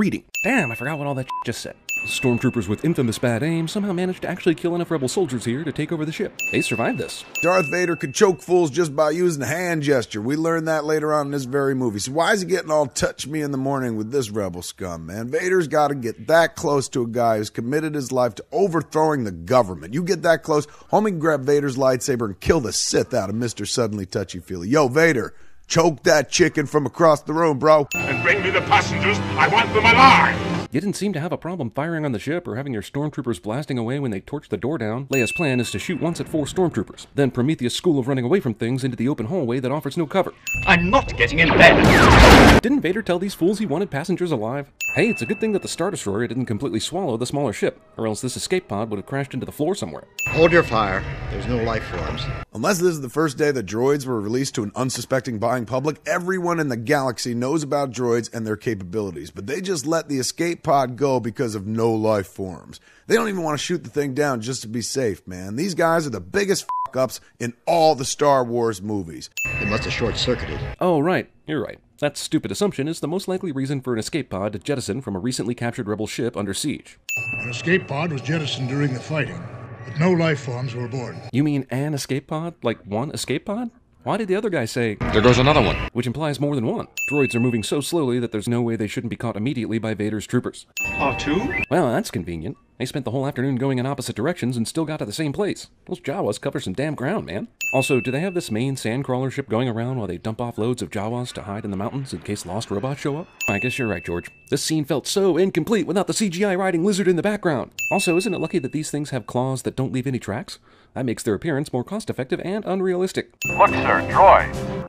reading. Damn, I forgot what all that just said. Stormtroopers with infamous bad aim somehow managed to actually kill enough rebel soldiers here to take over the ship. They survived this. Darth Vader could choke fools just by using a hand gesture. We learned that later on in this very movie. So why is he getting all touch me in the morning with this rebel scum, man? Vader's got to get that close to a guy who's committed his life to overthrowing the government. You get that close, homie can grab Vader's lightsaber and kill the Sith out of Mr. Suddenly Touchy Feely. Yo, Vader, choke that chicken from across the room, bro. And bring me the passengers. I want them alive. You didn't seem to have a problem firing on the ship or having your stormtroopers blasting away when they torched the door down. Leia's plan is to shoot once at four stormtroopers, then Prometheus' school of running away from things into the open hallway that offers no cover. I'm not getting in bed. Didn't Vader tell these fools he wanted passengers alive? Hey, it's a good thing that the Star Destroyer didn't completely swallow the smaller ship, or else this escape pod would have crashed into the floor somewhere. Hold your fire. There's no life forms. Unless this is the first day that droids were released to an unsuspecting buying public, everyone in the galaxy knows about droids and their capabilities, but they just let the escape pod go because of no life forms. They don't even want to shoot the thing down just to be safe, man. These guys are the biggest f ups in all the Star Wars movies. They must have short circuited. Oh, right. You're right. That stupid assumption is the most likely reason for an escape pod to jettison from a recently captured rebel ship under siege. An escape pod was jettisoned during the fighting, but no life forms were aboard. You mean an escape pod? Like one escape pod? Why did the other guy say, There goes another one? which implies more than one? Droids are moving so slowly that there's no way they shouldn't be caught immediately by Vader's troopers. R2? Well, that's convenient. They spent the whole afternoon going in opposite directions and still got to the same place. Those Jawas cover some damn ground, man. Also, do they have this main sandcrawler ship going around while they dump off loads of Jawas to hide in the mountains in case lost robots show up? I guess you're right, George. This scene felt so incomplete without the CGI riding lizard in the background. Also, isn't it lucky that these things have claws that don't leave any tracks? That makes their appearance more cost effective and unrealistic. Look, sir.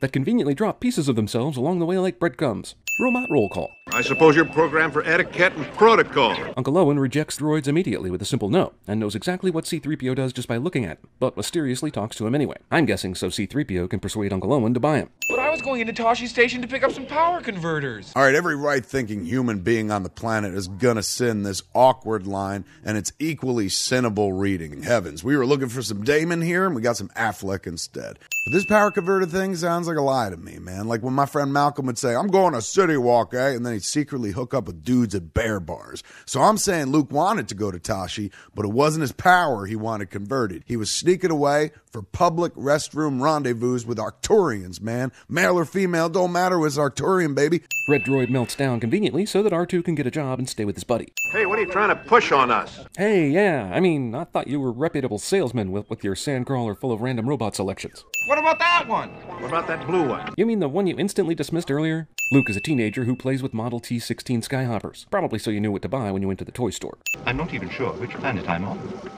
That conveniently drop pieces of themselves along the way like breadcrumbs. Robot roll call. I suppose you're programmed for etiquette and protocol. Uncle Owen rejects droids immediately with a simple no, and knows exactly what C3PO does just by looking at him, but mysteriously talks to him anyway. I'm guessing so C3PO can persuade Uncle Owen to buy him. But I was going into Tosche Station to pick up some power converters. All right, every right thinking human being on the planet is gonna sin this awkward line, and it's equally sinnable reading. Heavens, we were looking for some Damon here, and we got some Affleck instead. But this power converter thing sounds like a lie to me, man. Like when my friend Malcolm would say, I'm going to City Walk, eh? And then he'd secretly hook up with dudes at bear bars. So I'm saying Luke wanted to go to Tosche, but it wasn't his power he wanted converted. He was sneaking away for public restroom rendezvous with Arcturians, man. Male or female, don't matter, it was Arcturian, baby. Red droid melts down conveniently so that R2 can get a job and stay with his buddy. Hey, what are you trying to push on us? Hey, yeah, I mean, I thought you were reputable salesmen with, with your sandcrawler full of random robot selections. What about that one? What about that blue one? You mean the one you instantly dismissed earlier? Luke is a teenager who plays with Model T 16 Skyhoppers. Probably so you knew what to buy when you went to the toy store. I'm not even sure which planet I'm on.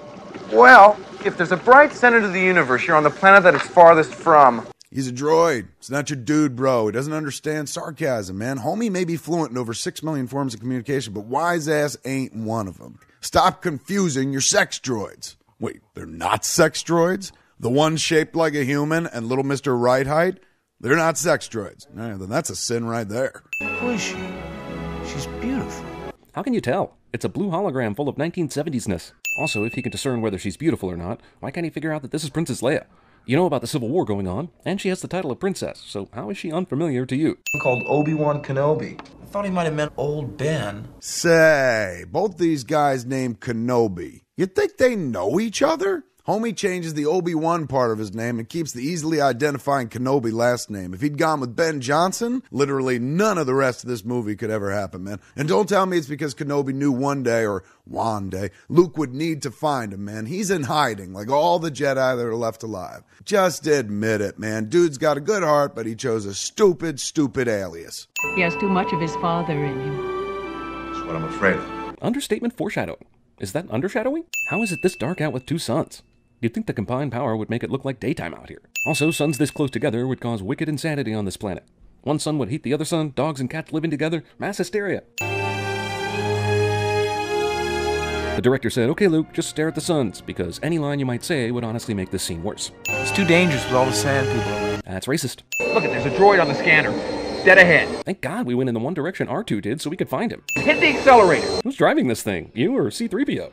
Well, if there's a bright center to the universe, you're on the planet that it's farthest from. He's a droid. It's not your dude, bro. He doesn't understand sarcasm, man. Homie may be fluent in over six million forms of communication, but wise ass ain't one of them. Stop confusing your sex droids. Wait, they're not sex droids? The one shaped like a human and little Mr. Right Height? They're not sex droids. All right, then that's a sin right there. Who is she? She's beautiful. How can you tell? It's a blue hologram full of 1970s-ness. Also, if he can discern whether she's beautiful or not, why can't he figure out that this is Princess Leia? You know about the Civil War going on, and she has the title of princess, so how is she unfamiliar to you? Called Obi-Wan Kenobi. I thought he might have meant old Ben. Say, both these guys named Kenobi. You think they know each other? Homie changes the Obi Wan part of his name and keeps the easily identifying Kenobi last name. If he'd gone with Ben Johnson, literally none of the rest of this movie could ever happen, man. And don't tell me it's because Kenobi knew one day or one day Luke would need to find him, man. He's in hiding, like all the Jedi that are left alive. Just admit it, man. Dude's got a good heart, but he chose a stupid, stupid alias. He has too much of his father in him. That's what I'm afraid of. Understatement foreshadowing. Is that undershadowing? How is it this dark out with two suns? You'd think the combined power would make it look like daytime out here. Also, suns this close together would cause wicked insanity on this planet. One sun would heat the other sun, dogs and cats living together, mass hysteria. The director said, okay, Luke, just stare at the suns, because any line you might say would honestly make this scene worse. It's too dangerous with all the sand people. That's racist. Look, there's a droid on the scanner. Dead ahead. Thank God we went in the one direction R2 did so we could find him. Hit the accelerator. Who's driving this thing? You or C3PO?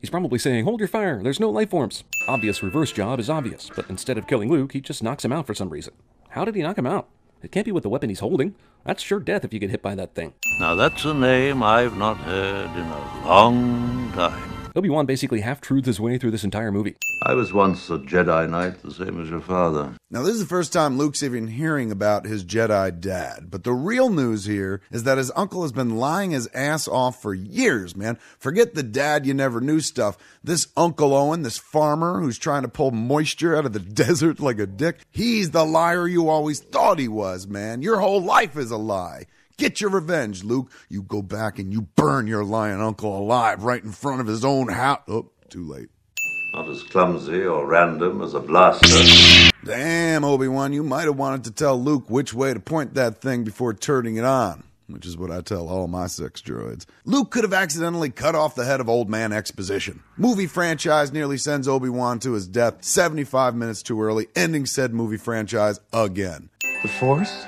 He's probably saying, hold your fire, there's no life forms. Obvious reverse job is obvious, but instead of killing Luke, he just knocks him out for some reason. How did he knock him out? It can't be with the weapon he's holding. That's sure death if you get hit by that thing. Now that's a name I've not heard in a long time. Obi-Wan basically half-truths his way through this entire movie. I was once a Jedi Knight, the same as your father. Now, this is the first time Luke's even hearing about his Jedi dad. But the real news here is that his uncle has been lying his ass off for years, man. Forget the dad you never knew stuff. This Uncle Owen, this farmer who's trying to pull moisture out of the desert like a dick, he's the liar you always thought he was, man. Your whole life is a lie. Get your revenge, Luke. You go back and you burn your lying uncle alive right in front of his own house. Oh, too late. Not as clumsy or random as a blaster. Damn, Obi Wan, you might have wanted to tell Luke which way to point that thing before turning it on. Which is what I tell all my sex droids. Luke could have accidentally cut off the head of Old Man Exposition. Movie franchise nearly sends Obi Wan to his death 75 minutes too early, ending said movie franchise again. The Force?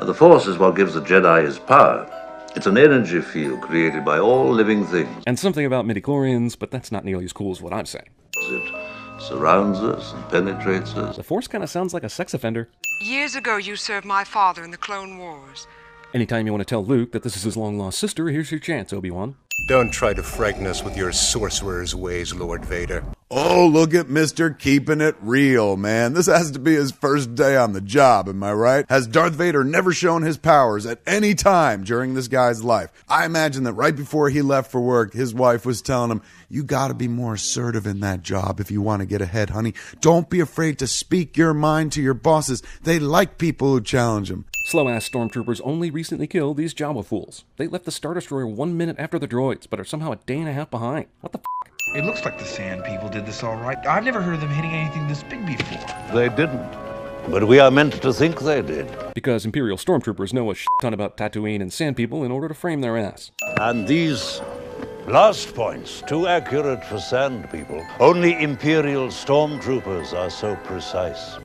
The Force is what gives the Jedi his power. It's an energy field created by all living things. And something about midichlorians, but that's not nearly as cool as what I'm saying. It surrounds us and penetrates us. The Force kind of sounds like a sex offender. Years ago, you served my father in the Clone Wars. Anytime you want to tell Luke that this is his long-lost sister, here's your chance, Obi-Wan. Don't try to frighten us with your sorcerer's ways, Lord Vader. Oh, look at Mr. Keeping It Real, man. This has to be his first day on the job, am I right? Has Darth Vader never shown his powers at any time during this guy's life? I imagine that right before he left for work, his wife was telling him, You gotta be more assertive in that job if you want to get ahead, honey. Don't be afraid to speak your mind to your bosses. They like people who challenge them. Slow-ass stormtroopers only recently killed these Jawa fools. They left the Star Destroyer one minute after the droids, but are somehow a day and a half behind. What the f? It looks like the Sand People did this all right. I've never heard of them hitting anything this big before. They didn't. But we are meant to think they did. Because Imperial stormtroopers know a shit ton about Tatooine and Sand People in order to frame their ass. And these last points, too accurate for Sand People. Only Imperial stormtroopers are so precise.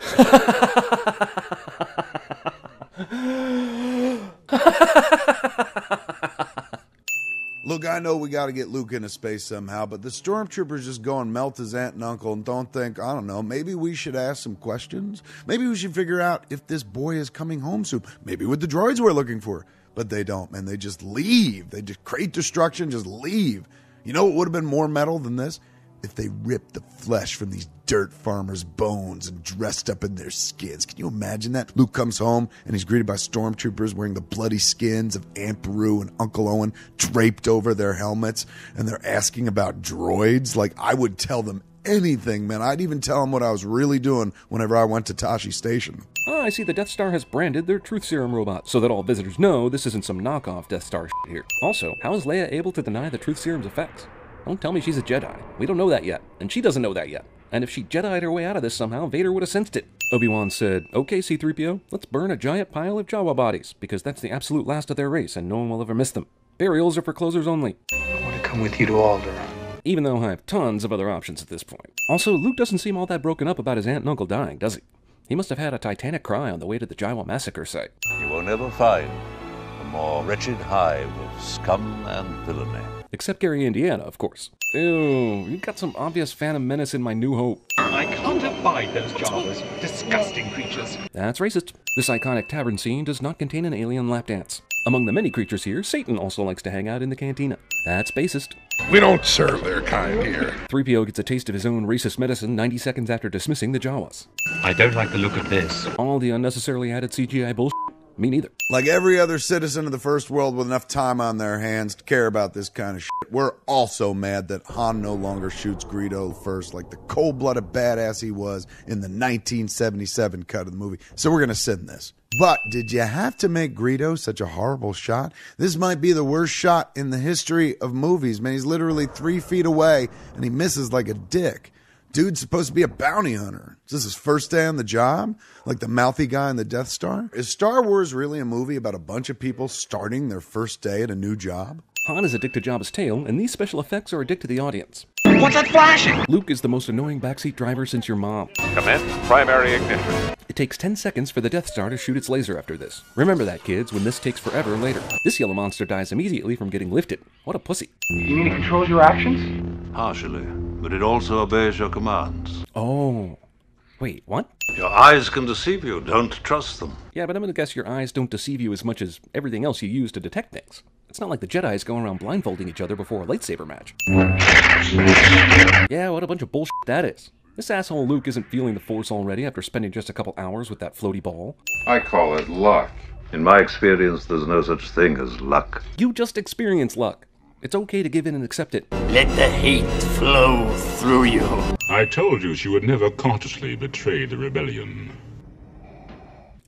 I know we got to get Luke into space somehow, but the stormtroopers just go and melt his aunt and uncle and don't think, I don't know, maybe we should ask some questions? Maybe we should figure out if this boy is coming home soon. Maybe with the droids we're looking for. But they don't, man. They just leave. They just create destruction, just leave. You know what would have been more metal than this? If they ripped the flesh from these dirt farmers' bones and dressed up in their skins. Can you imagine that? Luke comes home and he's greeted by stormtroopers wearing the bloody skins of Aunt Beru and Uncle Owen draped over their helmets, and they're asking about droids. Like, I would tell them anything, man. I'd even tell them what I was really doing whenever I went to Tosche Station. Ah, I see the Death Star has branded their Truth Serum robot, so that all visitors know this isn't some knockoff Death Star shit here. Also, how is Leia able to deny the Truth Serum's effects? Don't tell me she's a Jedi. We don't know that yet, and she doesn't know that yet. And if she Jedi'd her way out of this somehow, Vader would have sensed it. Obi-Wan said, Okay, C-3PO, let's burn a giant pile of Jawa bodies, because that's the absolute last of their race, and no one will ever miss them. Burials are for closers only. I want to come with you to Alderaan. Even though I have tons of other options at this point. Also, Luke doesn't seem all that broken up about his aunt and uncle dying, does he? He must have had a titanic cry on the way to the Jawa massacre site. You will never find a more wretched hive of scum and villainy. Except Gary, Indiana, of course. Ew, you've got some obvious Phantom Menace in my New Hope. I can't abide those Jawas. Disgusting creatures. That's racist. This iconic tavern scene does not contain an alien lap dance. Among the many creatures here, Satan also likes to hang out in the cantina. That's basist. We don't serve their kind here. 3PO gets a taste of his own racist medicine 90 seconds after dismissing the Jawas. I don't like the look of this. All the unnecessarily added CGI bullshit. Me neither. Like every other citizen of the first world with enough time on their hands to care about this kind of shit, we're also mad that Han no longer shoots Greedo first, like the cold blooded badass he was in the 1977 cut of the movie. So we're going to send this. But did you have to make Greedo such a horrible shot? This might be the worst shot in the history of movies, man. He's literally three feet away and he misses like a dick. Dude's supposed to be a bounty hunter. Is this his first day on the job? Like the mouthy guy in the Death Star? Is Star Wars really a movie about a bunch of people starting their first day at a new job? Han is addicted to Jabba's tail, and these special effects are addicted to the audience. What's that flashing? Luke is the most annoying backseat driver since your mom. Commence primary ignition. It takes 10 seconds for the Death Star to shoot its laser after this. Remember that, kids, when this takes forever later. This yellow monster dies immediately from getting lifted. What a pussy. You mean it controls your actions? Partially, but it also obeys your commands. Oh. Wait, what? Your eyes can deceive you. Don't trust them. Yeah, but I'm gonna guess your eyes don't deceive you as much as everything else you use to detect things. It's not like the Jedi's going around blindfolding each other before a lightsaber match. Yeah, what a bunch of bullshit that is. This asshole Luke isn't feeling the Force already after spending just a couple hours with that floaty ball. I call it luck. In my experience, there's no such thing as luck. You just experience luck. It's okay to give in and accept it. Let the hate flow through you. I told you she would never consciously betray the rebellion.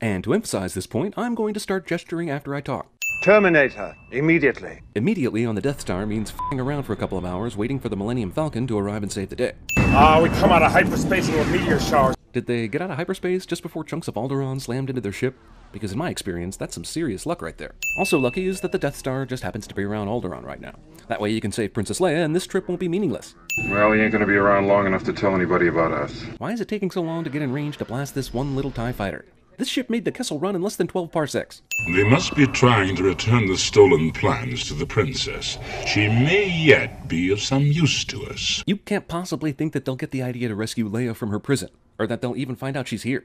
And to emphasize this point, I'm going to start gesturing after I talk. Terminate her immediately. Immediately on the Death Star means f***ing around for a couple of hours waiting for the Millennium Falcon to arrive and save the day. Ah, uh, we come out of hyperspace into a meteor shower. Did they get out of hyperspace just before chunks of Alderaan slammed into their ship? Because in my experience, that's some serious luck right there. Also lucky is that the Death Star just happens to be around Alderaan right now. That way you can save Princess Leia and this trip won't be meaningless. Well, he ain't gonna be around long enough to tell anybody about us. Why is it taking so long to get in range to blast this one little TIE fighter? This ship made the Kessel run in less than 12 parsecs. They must be trying to return the stolen plans to the princess. She may yet be of some use to us. You can't possibly think that they'll get the idea to rescue Leia from her prison, or that they'll even find out she's here.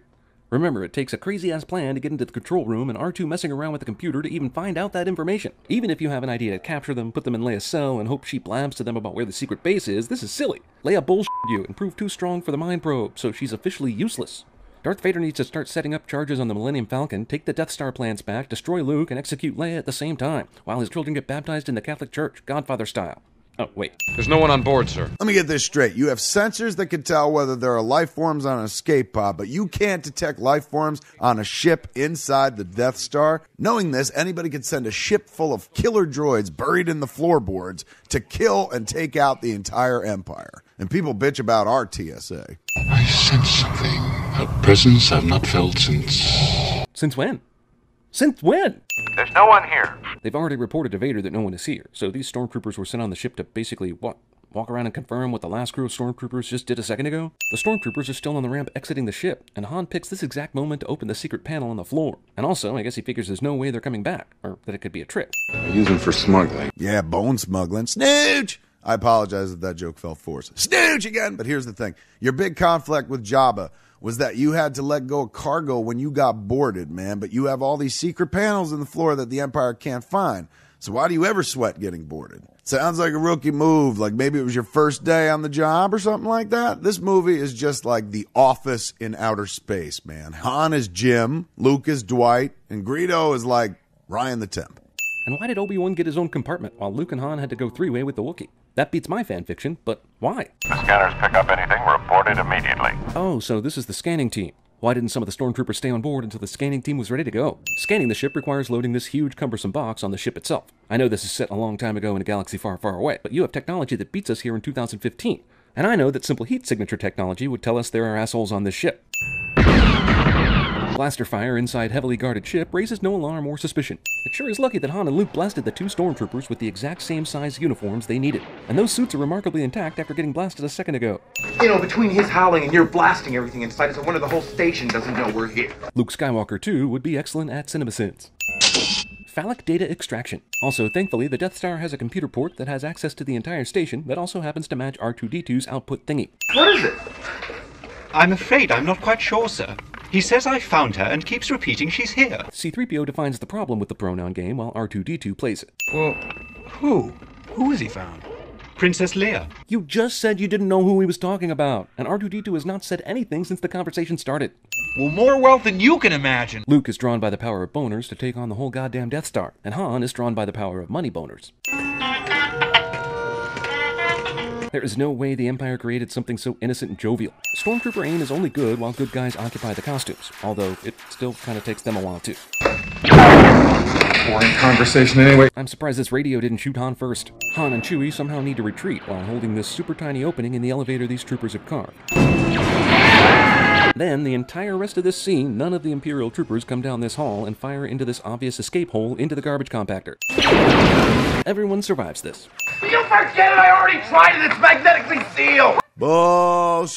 Remember, it takes a crazy ass plan to get into the control room and R2 messing around with the computer to even find out that information. Even if you have an idea to capture them, put them in Leia's cell, and hope she blabs to them about where the secret base is, this is silly. Leia bullshit you and proved too strong for the mind probe, so she's officially useless. Darth Vader needs to start setting up charges on the Millennium Falcon, take the Death Star plans back, destroy Luke, and execute Leia at the same time, while his children get baptized in the Catholic Church, Godfather style. Oh, wait. There's no one on board, sir. Let me get this straight. You have sensors that can tell whether there are life forms on an escape pod, but you can't detect life forms on a ship inside the Death Star. Knowing this, anybody could send a ship full of killer droids buried in the floorboards to kill and take out the entire Empire. And people bitch about our TSA. I sense something. A presence I've not felt since. Since when? Since when? There's no one here. They've already reported to Vader that no one is here, so these stormtroopers were sent on the ship to basically what? Walk around and confirm what the last crew of stormtroopers just did a second ago? The stormtroopers are still on the ramp exiting the ship, and Han picks this exact moment to open the secret panel on the floor. And also, I guess he figures there's no way they're coming back, or that it could be a trick. Use them for smuggling. Yeah, bone smuggling. Snooch! I apologize if that joke fell forced. Snooch again! But here's the thing your big conflict with Jabba was that you had to let go of cargo when you got boarded, man. But you have all these secret panels in the floor that the Empire can't find. So why do you ever sweat getting boarded? Sounds like a rookie move. Like maybe it was your first day on the job or something like that. This movie is just like the office in outer space, man. Han is Jim, Luke is Dwight, and Greedo is like Ryan the Temp. And why did Obi-Wan get his own compartment while Luke and Han had to go three-way with the Wookiee? That beats my fanfiction, but why? The scanners pick up anything, report it immediately. Oh, so this is the scanning team. Why didn't some of the stormtroopers stay on board until the scanning team was ready to go? Scanning the ship requires loading this huge, cumbersome box on the ship itself. I know this is set a long time ago in a galaxy far, far away, but you have technology that beats us here in 2015. And I know that simple heat signature technology would tell us there are assholes on this ship. Blaster fire inside heavily guarded ship raises no alarm or suspicion. It sure is lucky that Han and Luke blasted the two stormtroopers with the exact same size uniforms they needed. And those suits are remarkably intact after getting blasted a second ago. You know, between his howling and your blasting everything inside, it's a wonder the whole station doesn't know we're here. Luke Skywalker, too, would be excellent at CinemaSins. Phallic data extraction. Also, thankfully, the Death Star has a computer port that has access to the entire station that also happens to match R2D2's output thingy. What is it? I'm afraid I'm not quite sure, sir. He says I found her and keeps repeating she's here. C3PO defines the problem with the pronoun game while R2D2 plays it. Well, who? Who has he found? Princess Leia. You just said you didn't know who he was talking about, and R2D2 has not said anything since the conversation started. Well, more wealth than you can imagine. Luke is drawn by the power of boners to take on the whole goddamn Death Star, and Han is drawn by the power of money boners. There is no way the Empire created something so innocent and jovial. Stormtrooper aim is only good while good guys occupy the costumes, although it still kind of takes them a while too. Boring conversation anyway. I'm surprised this radio didn't shoot Han first. Han and Chewie somehow need to retreat while holding this super tiny opening in the elevator these troopers have carved. Then, the entire rest of this scene, none of the Imperial troopers come down this hall and fire into this obvious escape hole into the garbage compactor. Everyone survives this. You forget it! I already tried it! It's magnetically sealed! Bullshit.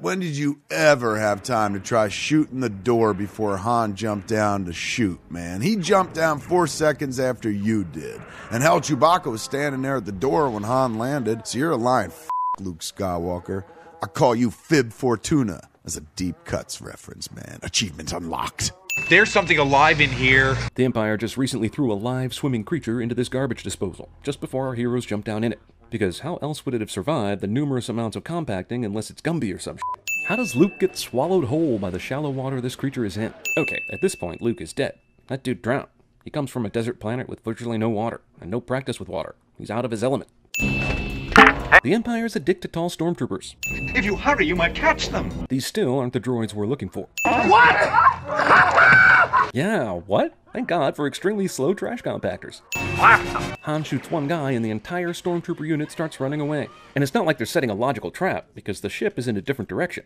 When did you ever have time to try shooting the door before Han jumped down to shoot, man? He jumped down four seconds after you did. And hell, Chewbacca was standing there at the door when Han landed, so you're a lying f- Luke Skywalker. I call you Fib Fortuna. That's a deep cuts reference, man. Achievement unlocked. There's something alive in here. The Empire just recently threw a live swimming creature into this garbage disposal, just before our heroes jumped down in it. Because how else would it have survived the numerous amounts of compacting unless it's Gumby or some shit? How does Luke get swallowed whole by the shallow water this creature is in? Okay, at this point, Luke is dead. That dude drowned. He comes from a desert planet with virtually no water, and no practice with water. He's out of his element. The Empire's a dick to tall stormtroopers. If you hurry, you might catch them. These still aren't the droids we're looking for. What? Yeah, what? Thank God for extremely slow trash compactors. Han shoots one guy and the entire stormtrooper unit starts running away. And it's not like they're setting a logical trap, because the ship is in a different direction.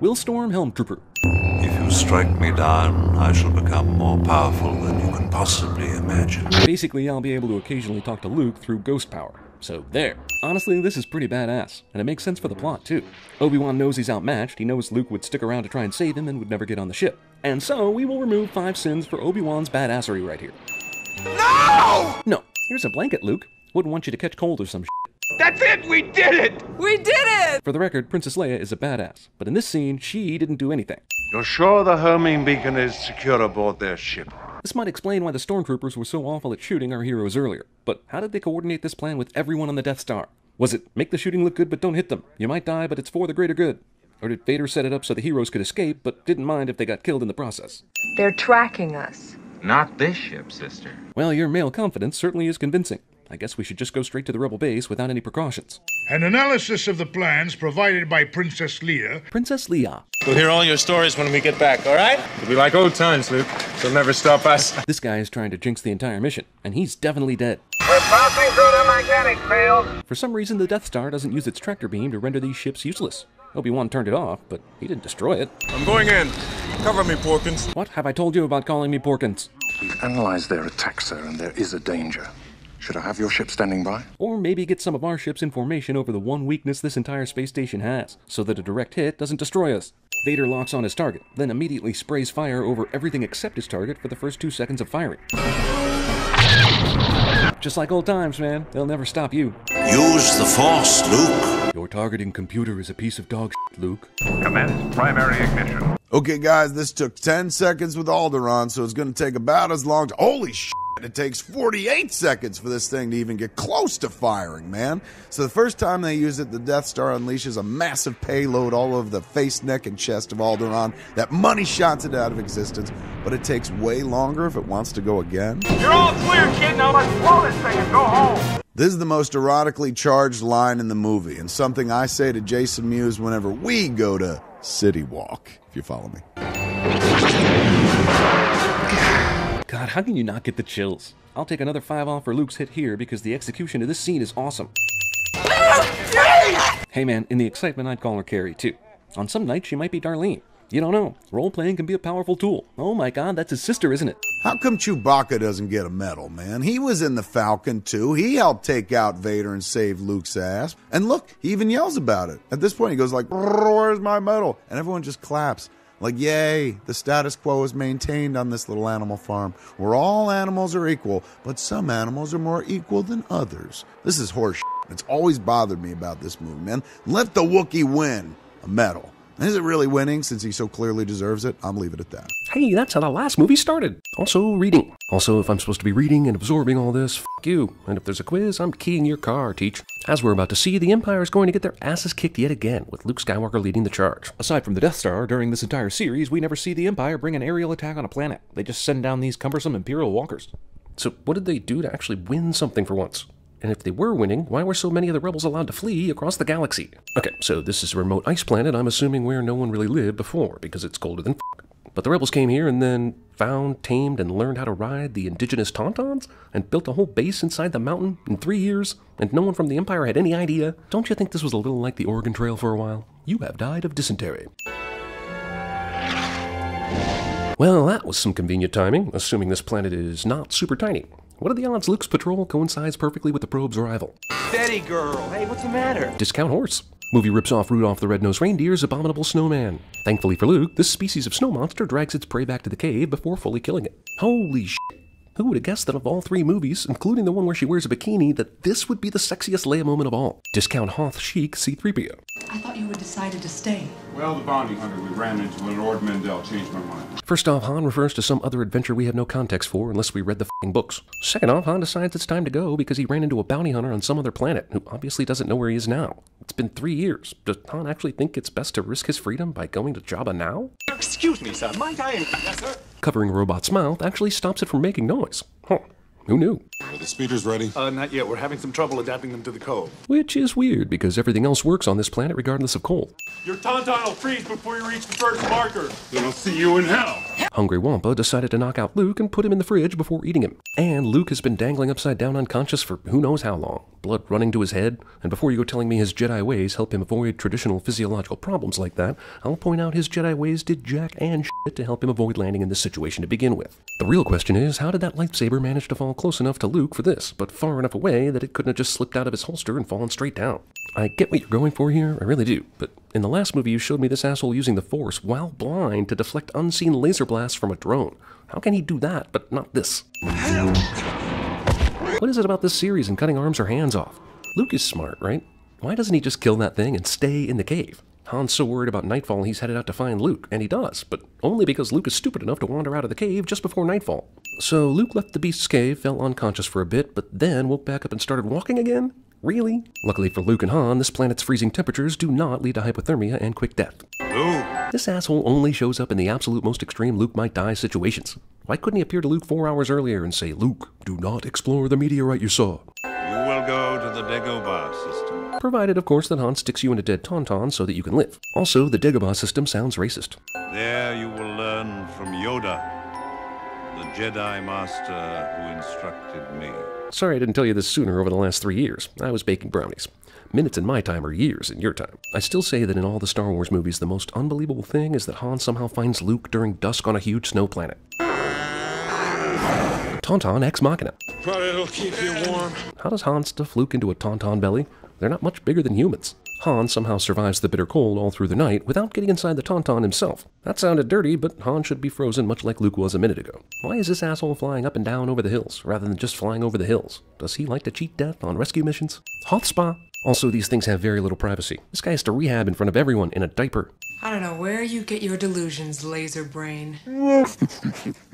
Will Storm Helm Trooper. If you strike me down, I shall become more powerful than you can possibly imagine. Basically, I'll be able to occasionally talk to Luke through ghost power. So there. Honestly, this is pretty badass, and it makes sense for the plot too. Obi-Wan knows he's outmatched, he knows Luke would stick around to try and save him and would never get on the ship. And so, we will remove five sins for Obi-Wan's badassery right here. No! No, here's a blanket, Luke. Wouldn't want you to catch cold or some shit. That's it! We did it! We did it! For the record, Princess Leia is a badass, but in this scene, she didn't do anything. You're sure the homing beacon is secure aboard their ship? This might explain why the stormtroopers were so awful at shooting our heroes earlier, but how did they coordinate this plan with everyone on the Death Star? Was it make the shooting look good but don't hit them? You might die, but it's for the greater good. Or did Vader set it up so the heroes could escape, but didn't mind if they got killed in the process? They're tracking us. Not this ship, sister. Well, your male confidence certainly is convincing. I guess we should just go straight to the rebel base without any precautions. An analysis of the plans provided by Princess Leia. Princess Leia. We'll hear all your stories when we get back, all right? It'll be like old times, Luke. They'll never stop us. This guy is trying to jinx the entire mission, and he's definitely dead. We're passing through the magnetic field. For some reason, the Death Star doesn't use its tractor beam to render these ships useless. Obi-Wan turned it off, but he didn't destroy it. I'm going in. Cover me, Porkins. What have I told you about calling me Porkins? We've analyzed their attack, sir, and there is a danger. Should I have your ship standing by? Or maybe get some of our ships in formation over the one weakness this entire space station has, so that a direct hit doesn't destroy us. Vader locks on his target, then immediately sprays fire over everything except his target for the first two seconds of firing. Just like old times, man. They'll never stop you. Use the Force, Luke. Your targeting computer is a piece of dog shit, Luke. Commence primary ignition. Okay, guys, this took 10 seconds with Alderaan, so it's going to take about as long. To, holy shit! It takes 48 seconds for this thing to even get close to firing, man. So the first time they use it, the Death Star unleashes a massive payload all over the face, neck, and chest of Alderaan that money shots it out of existence. But it takes way longer if it wants to go again. You're all clear, kid. Now let's blow this thing and go home. This is the most erotically charged line in the movie, and something I say to Jason Mewes whenever we go to City Walk, if you follow me. God, how can you not get the chills? I'll take another five off for Luke's hit here because the execution of this scene is awesome. Hey man, in the excitement, I'd call her Carrie too. On some nights, she might be Darlene. You don't know. Role playing can be a powerful tool. Oh my god, that's his sister, isn't it? How come Chewbacca doesn't get a medal, man? He was in the Falcon too. He helped take out Vader and save Luke's ass. And look, he even yells about it. At this point, he goes like, "Where's my medal?" And everyone just claps. Like, yay, the status quo is maintained on this little animal farm where all animals are equal, but some animals are more equal than others. This is horseshit. It's always bothered me about this movie, man. Let the Wookiee win a medal. And is it really winning since he so clearly deserves it? I'm leaving it at that. Hey, that's how the last movie started. Also, reading. Also, if I'm supposed to be reading and absorbing all this, f you. And if there's a quiz, I'm keying your car, teach. As we're about to see, the Empire is going to get their asses kicked yet again, with Luke Skywalker leading the charge. Aside from the Death Star, during this entire series, we never see the Empire bring an aerial attack on a planet. They just send down these cumbersome Imperial walkers. So, what did they do to actually win something for once? And if they were winning, why were so many of the rebels allowed to flee across the galaxy? Okay, so this is a remote ice planet, I'm assuming where no one really lived before, because it's colder than But the rebels came here and then found, tamed, and learned how to ride the indigenous Tauntauns, and built a whole base inside the mountain in three years, and no one from the Empire had any idea. Don't you think this was a little like the Oregon Trail for a while? You have died of dysentery. Well, that was some convenient timing, assuming this planet is not super tiny. What are the odds Luke's patrol coincides perfectly with the probe's arrival? Betty girl. Hey, what's the matter? Discount horse. Movie rips off Rudolph the Red-Nosed Reindeer's abominable snowman. Thankfully for Luke, this species of snow monster drags its prey back to the cave before fully killing it. Holy shit. Who would have guessed that of all three movies, including the one where she wears a bikini, that this would be the sexiest Leia moment of all? Discount Hoth Chic C-3PO. I thought you had decided to stay. Well, the bounty hunter we ran into in Ord Mantell changed my mind. First off, Han refers to some other adventure we have no context for unless we read the fing books. Second off, Han decides it's time to go because he ran into a bounty hunter on some other planet who obviously doesn't know where he is now. It's been three years. Does Han actually think it's best to risk his freedom by going to Jabba now? Excuse me, sir. Might I? Yes, sir. Covering a robot's mouth actually stops it from making noise. Huh. Who knew? Are the speeders ready? Uh, not yet. We're having some trouble adapting them to the code. Which is weird because everything else works on this planet regardless of coal. Your tauntaun will freeze before you reach the first marker. Then I'll see you in hell. Hungry Wampa decided to knock out Luke and put him in the fridge before eating him. And Luke has been dangling upside down unconscious for who knows how long. Blood running to his head. And before you go telling me his Jedi ways help him avoid traditional physiological problems like that, I'll point out his Jedi ways did jack and shit to help him avoid landing in this situation to begin with. The real question is, how did that lightsaber manage to fall close enough to Luke for this, but far enough away that it couldn't have just slipped out of his holster and fallen straight down? I get what you're going for here, I really do, but in the last movie you showed me this asshole using the Force while blind to deflect unseen laser blasts from a drone. How can he do that, but not this? What is it about this series and cutting arms or hands off? Luke is smart, right? Why doesn't he just kill that thing and stay in the cave? Han's so worried about nightfall he's headed out to find Luke, and he does, but only because Luke is stupid enough to wander out of the cave just before nightfall. So Luke left the beast's cave, fell unconscious for a bit, but then woke back up and started walking again? Really? Luckily for Luke and Han, this planet's freezing temperatures do not lead to hypothermia and quick death. Ooh. This asshole only shows up in the absolute most extreme Luke might die situations. Why couldn't he appear to Luke four hours earlier and say, Luke, do not explore the meteorite you saw? The Dagobah system. Provided, of course, that Han sticks you in a dead tauntaun so that you can live. Also, the Dagobah system sounds racist. There you will learn from Yoda, the Jedi Master who instructed me. Sorry I didn't tell you this sooner over the last three years. I was baking brownies. Minutes in my time are years in your time. I still say that in all the Star Wars movies, the most unbelievable thing is that Han somehow finds Luke during dusk on a huge snow planet. Tauntaun Ex Machina. But it'll keep you warm. How does Han stuff Luke into a tauntaun belly? They're not much bigger than humans. Han somehow survives the bitter cold all through the night without getting inside the tauntaun himself. That sounded dirty, but Han should be frozen much like Luke was a minute ago. Why is this asshole flying up and down over the hills rather than just flying over the hills? Does he like to cheat death on rescue missions? Hoth spa. Also, these things have very little privacy. This guy has to rehab in front of everyone in a diaper. I don't know where you get your delusions, laser brain.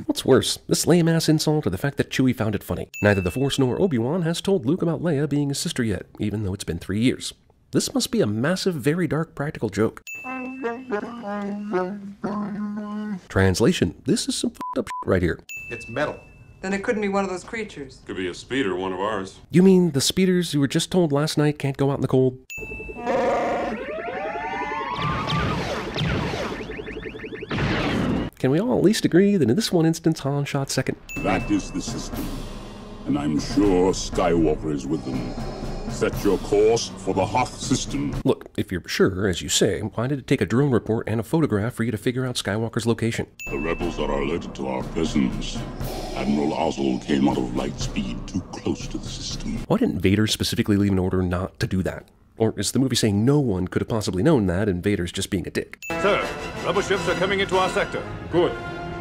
What's worse, this lame ass insult or the fact that Chewie found it funny? Neither the Force nor Obi Wan has told Luke about Leia being his sister yet, even though it's been three years. This must be a massive, very dark practical joke. Translation This is some fucked up shit right here. It's metal. Then it couldn't be one of those creatures. Could be a speeder, one of ours. You mean the speeders you were just told last night can't go out in the cold? Can we all at least agree that in this one instance Han shot second? That is the system. And I'm sure Skywalker is with them. Set your course for the Hoth system. Look, if you're sure, as you say, why did it take a drone report and a photograph for you to figure out Skywalker's location? The rebels are alerted to our presence. Admiral Ozzel came out of light speed too close to the system. Why didn't Vader specifically leave an order not to do that? Or is the movie saying no one could have possibly known that and Vader's just being a dick? Sir, rebel ships are coming into our sector. Good.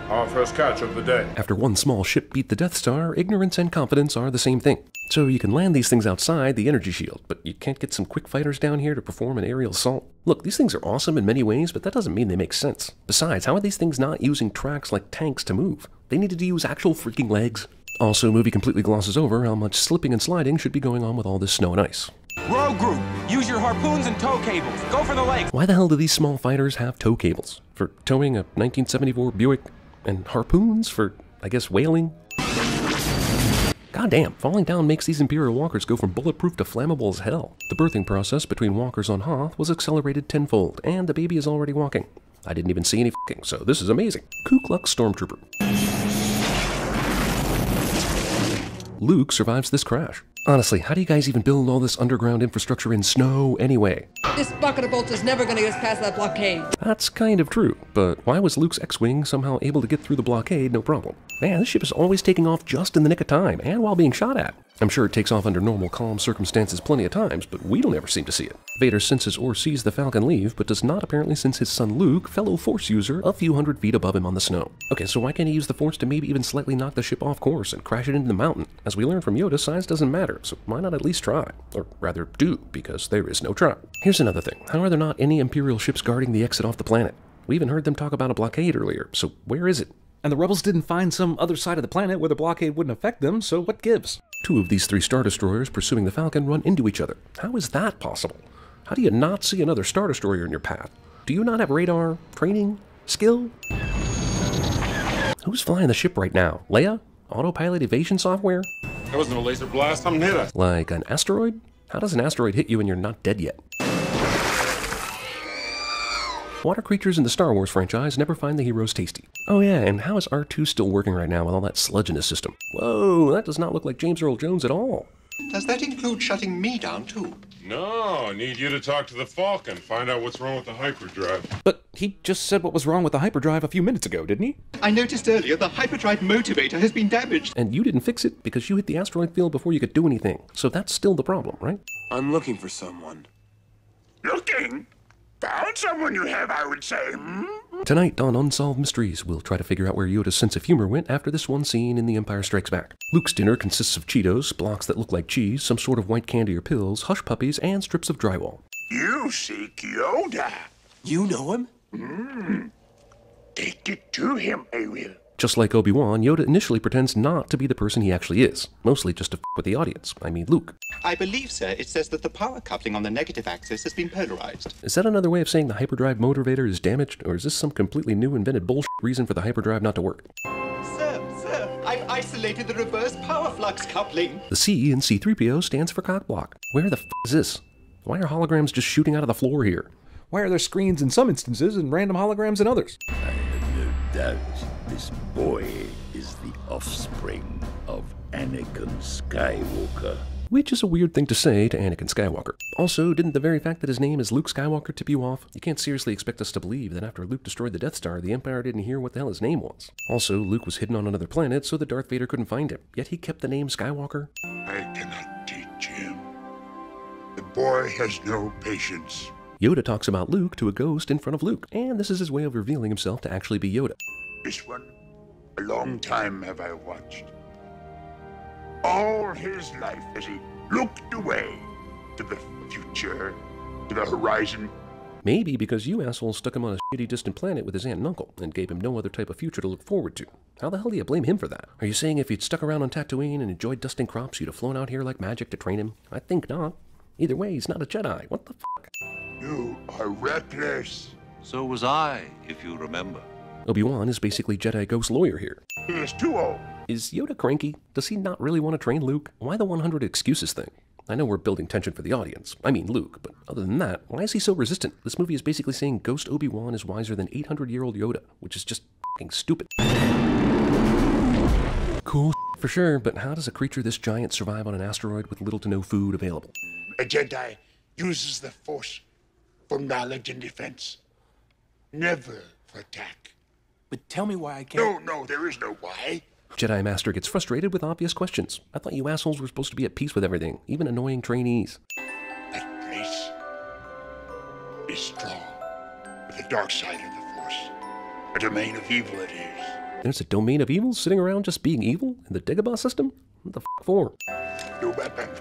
Our first catch of the day. After one small ship beat the Death Star, ignorance and confidence are the same thing. So you can land these things outside the energy shield, but you can't get some quick fighters down here to perform an aerial assault. Look, these things are awesome in many ways, but that doesn't mean they make sense. Besides, how are these things not using tracks like tanks to move? They needed to use actual freaking legs. Also, movie completely glosses over how much slipping and sliding should be going on with all this snow and ice. Rogue Group, use your harpoons and tow cables. Go for the legs. Why the hell do these small fighters have tow cables? For towing a 1974 Buick? And harpoons for, I guess, whaling? Goddamn, falling down makes these Imperial walkers go from bulletproof to flammable as hell. The birthing process between walkers on Hoth was accelerated tenfold, and the baby is already walking. I didn't even see any fing, so this is amazing. Ku Klux Stormtrooper. Luke survives this crash. Honestly, how do you guys even build all this underground infrastructure in snow anyway? This bucket of bolts is never gonna get us past that blockade. That's kind of true, but why was Luke's X-Wing somehow able to get through the blockade no problem? Man, this ship is always taking off just in the nick of time, and while being shot at. I'm sure it takes off under normal, calm circumstances plenty of times, but we don't ever seem to see it. Vader senses or sees the Falcon leave, but does not apparently sense his son Luke, fellow Force user, a few hundred feet above him on the snow. Okay, so why can't he use the Force to maybe even slightly knock the ship off course and crash it into the mountain? As we learned from Yoda, size doesn't matter, so why not at least try? Or rather, do, because there is no try. Here's another thing. How are there not any Imperial ships guarding the exit off the planet? We even heard them talk about a blockade earlier, so where is it? And the rebels didn't find some other side of the planet where the blockade wouldn't affect them, so what gives? Two of these three Star Destroyers pursuing the Falcon run into each other. How is that possible? How do you not see another Star Destroyer in your path? Do you not have radar, training, skill? Who's flying the ship right now? Leia? Autopilot evasion software? That wasn't a laser blast. Something hit us. Like an asteroid? How does an asteroid hit you when you're not dead yet? Water creatures in the Star Wars franchise never find the heroes tasty. Oh yeah, and how is R2 still working right now with all that sludge in his system? Whoa, that does not look like James Earl Jones at all. Does that include shutting me down too? No, I need you to talk to the Falcon, find out what's wrong with the hyperdrive. But he just said what was wrong with the hyperdrive a few minutes ago, didn't he? I noticed earlier the hyperdrive motivator has been damaged. And you didn't fix it because you hit the asteroid field before you could do anything. So that's still the problem, right? I'm looking for someone. Looking? Found someone you have, I would say. Hmm? Tonight on Unsolved Mysteries, we'll try to figure out where Yoda's sense of humor went after this one scene in The Empire Strikes Back. Luke's dinner consists of Cheetos, blocks that look like cheese, some sort of white candy or pills, hush puppies, and strips of drywall. You seek Yoda. You know him? Hmm. Take it to him, I will. Just like Obi-Wan, Yoda initially pretends not to be the person he actually is, mostly just to f with the audience. I mean, Luke. I believe, sir, it says that the power coupling on the negative axis has been polarized. Is that another way of saying the hyperdrive motivator is damaged, or is this some completely new invented bullshit reason for the hyperdrive not to work? Sir, sir, I've isolated the reverse power flux coupling. The C in C-3PO stands for cockblock. Where the f is this? Why are holograms just shooting out of the floor here? Why are there screens in some instances and random holograms in others? I have no doubt this boy is the offspring of Anakin Skywalker. Which is a weird thing to say to Anakin Skywalker. Also, didn't the very fact that his name is Luke Skywalker tip you off? You can't seriously expect us to believe that after Luke destroyed the Death Star, the Empire didn't hear what the hell his name was. Also, Luke was hidden on another planet, so the Darth Vader couldn't find him. Yet he kept the name Skywalker. I cannot teach him. The boy has no patience. Yoda talks about Luke to a ghost in front of Luke, and this is his way of revealing himself to actually be Yoda. This one, a long mm. time have I watched. All his life as he looked away to the future, to the horizon. Maybe because you assholes stuck him on a shitty distant planet with his aunt and uncle and gave him no other type of future to look forward to. How the hell do you blame him for that? Are you saying if he'd stuck around on Tatooine and enjoyed dusting crops, you'd have flown out here like magic to train him? I think not. Either way, he's not a Jedi. What the fuck? You are reckless. So was I, if you remember. Obi-Wan is basically Jedi Ghost lawyer here. He is too old. Is Yoda cranky? Does he not really want to train Luke? Why the 100 excuses thing? I know we're building tension for the audience. I mean Luke, but other than that, why is he so resistant? This movie is basically saying Ghost Obi-Wan is wiser than 800-year-old Yoda, which is just fucking stupid. Cool for sure, but how does a creature this giant survive on an asteroid with little to no food available? A Jedi uses the Force for knowledge and defense, never for attack. But tell me why I can't. No, no, there is no why. Jedi Master gets frustrated with obvious questions. I thought you assholes were supposed to be at peace with everything, even annoying trainees. That place is strong with the dark side of the Force. A domain of evil it is. There's a domain of evil sitting around just being evil in the Dagobah system? What the f for? No weapons.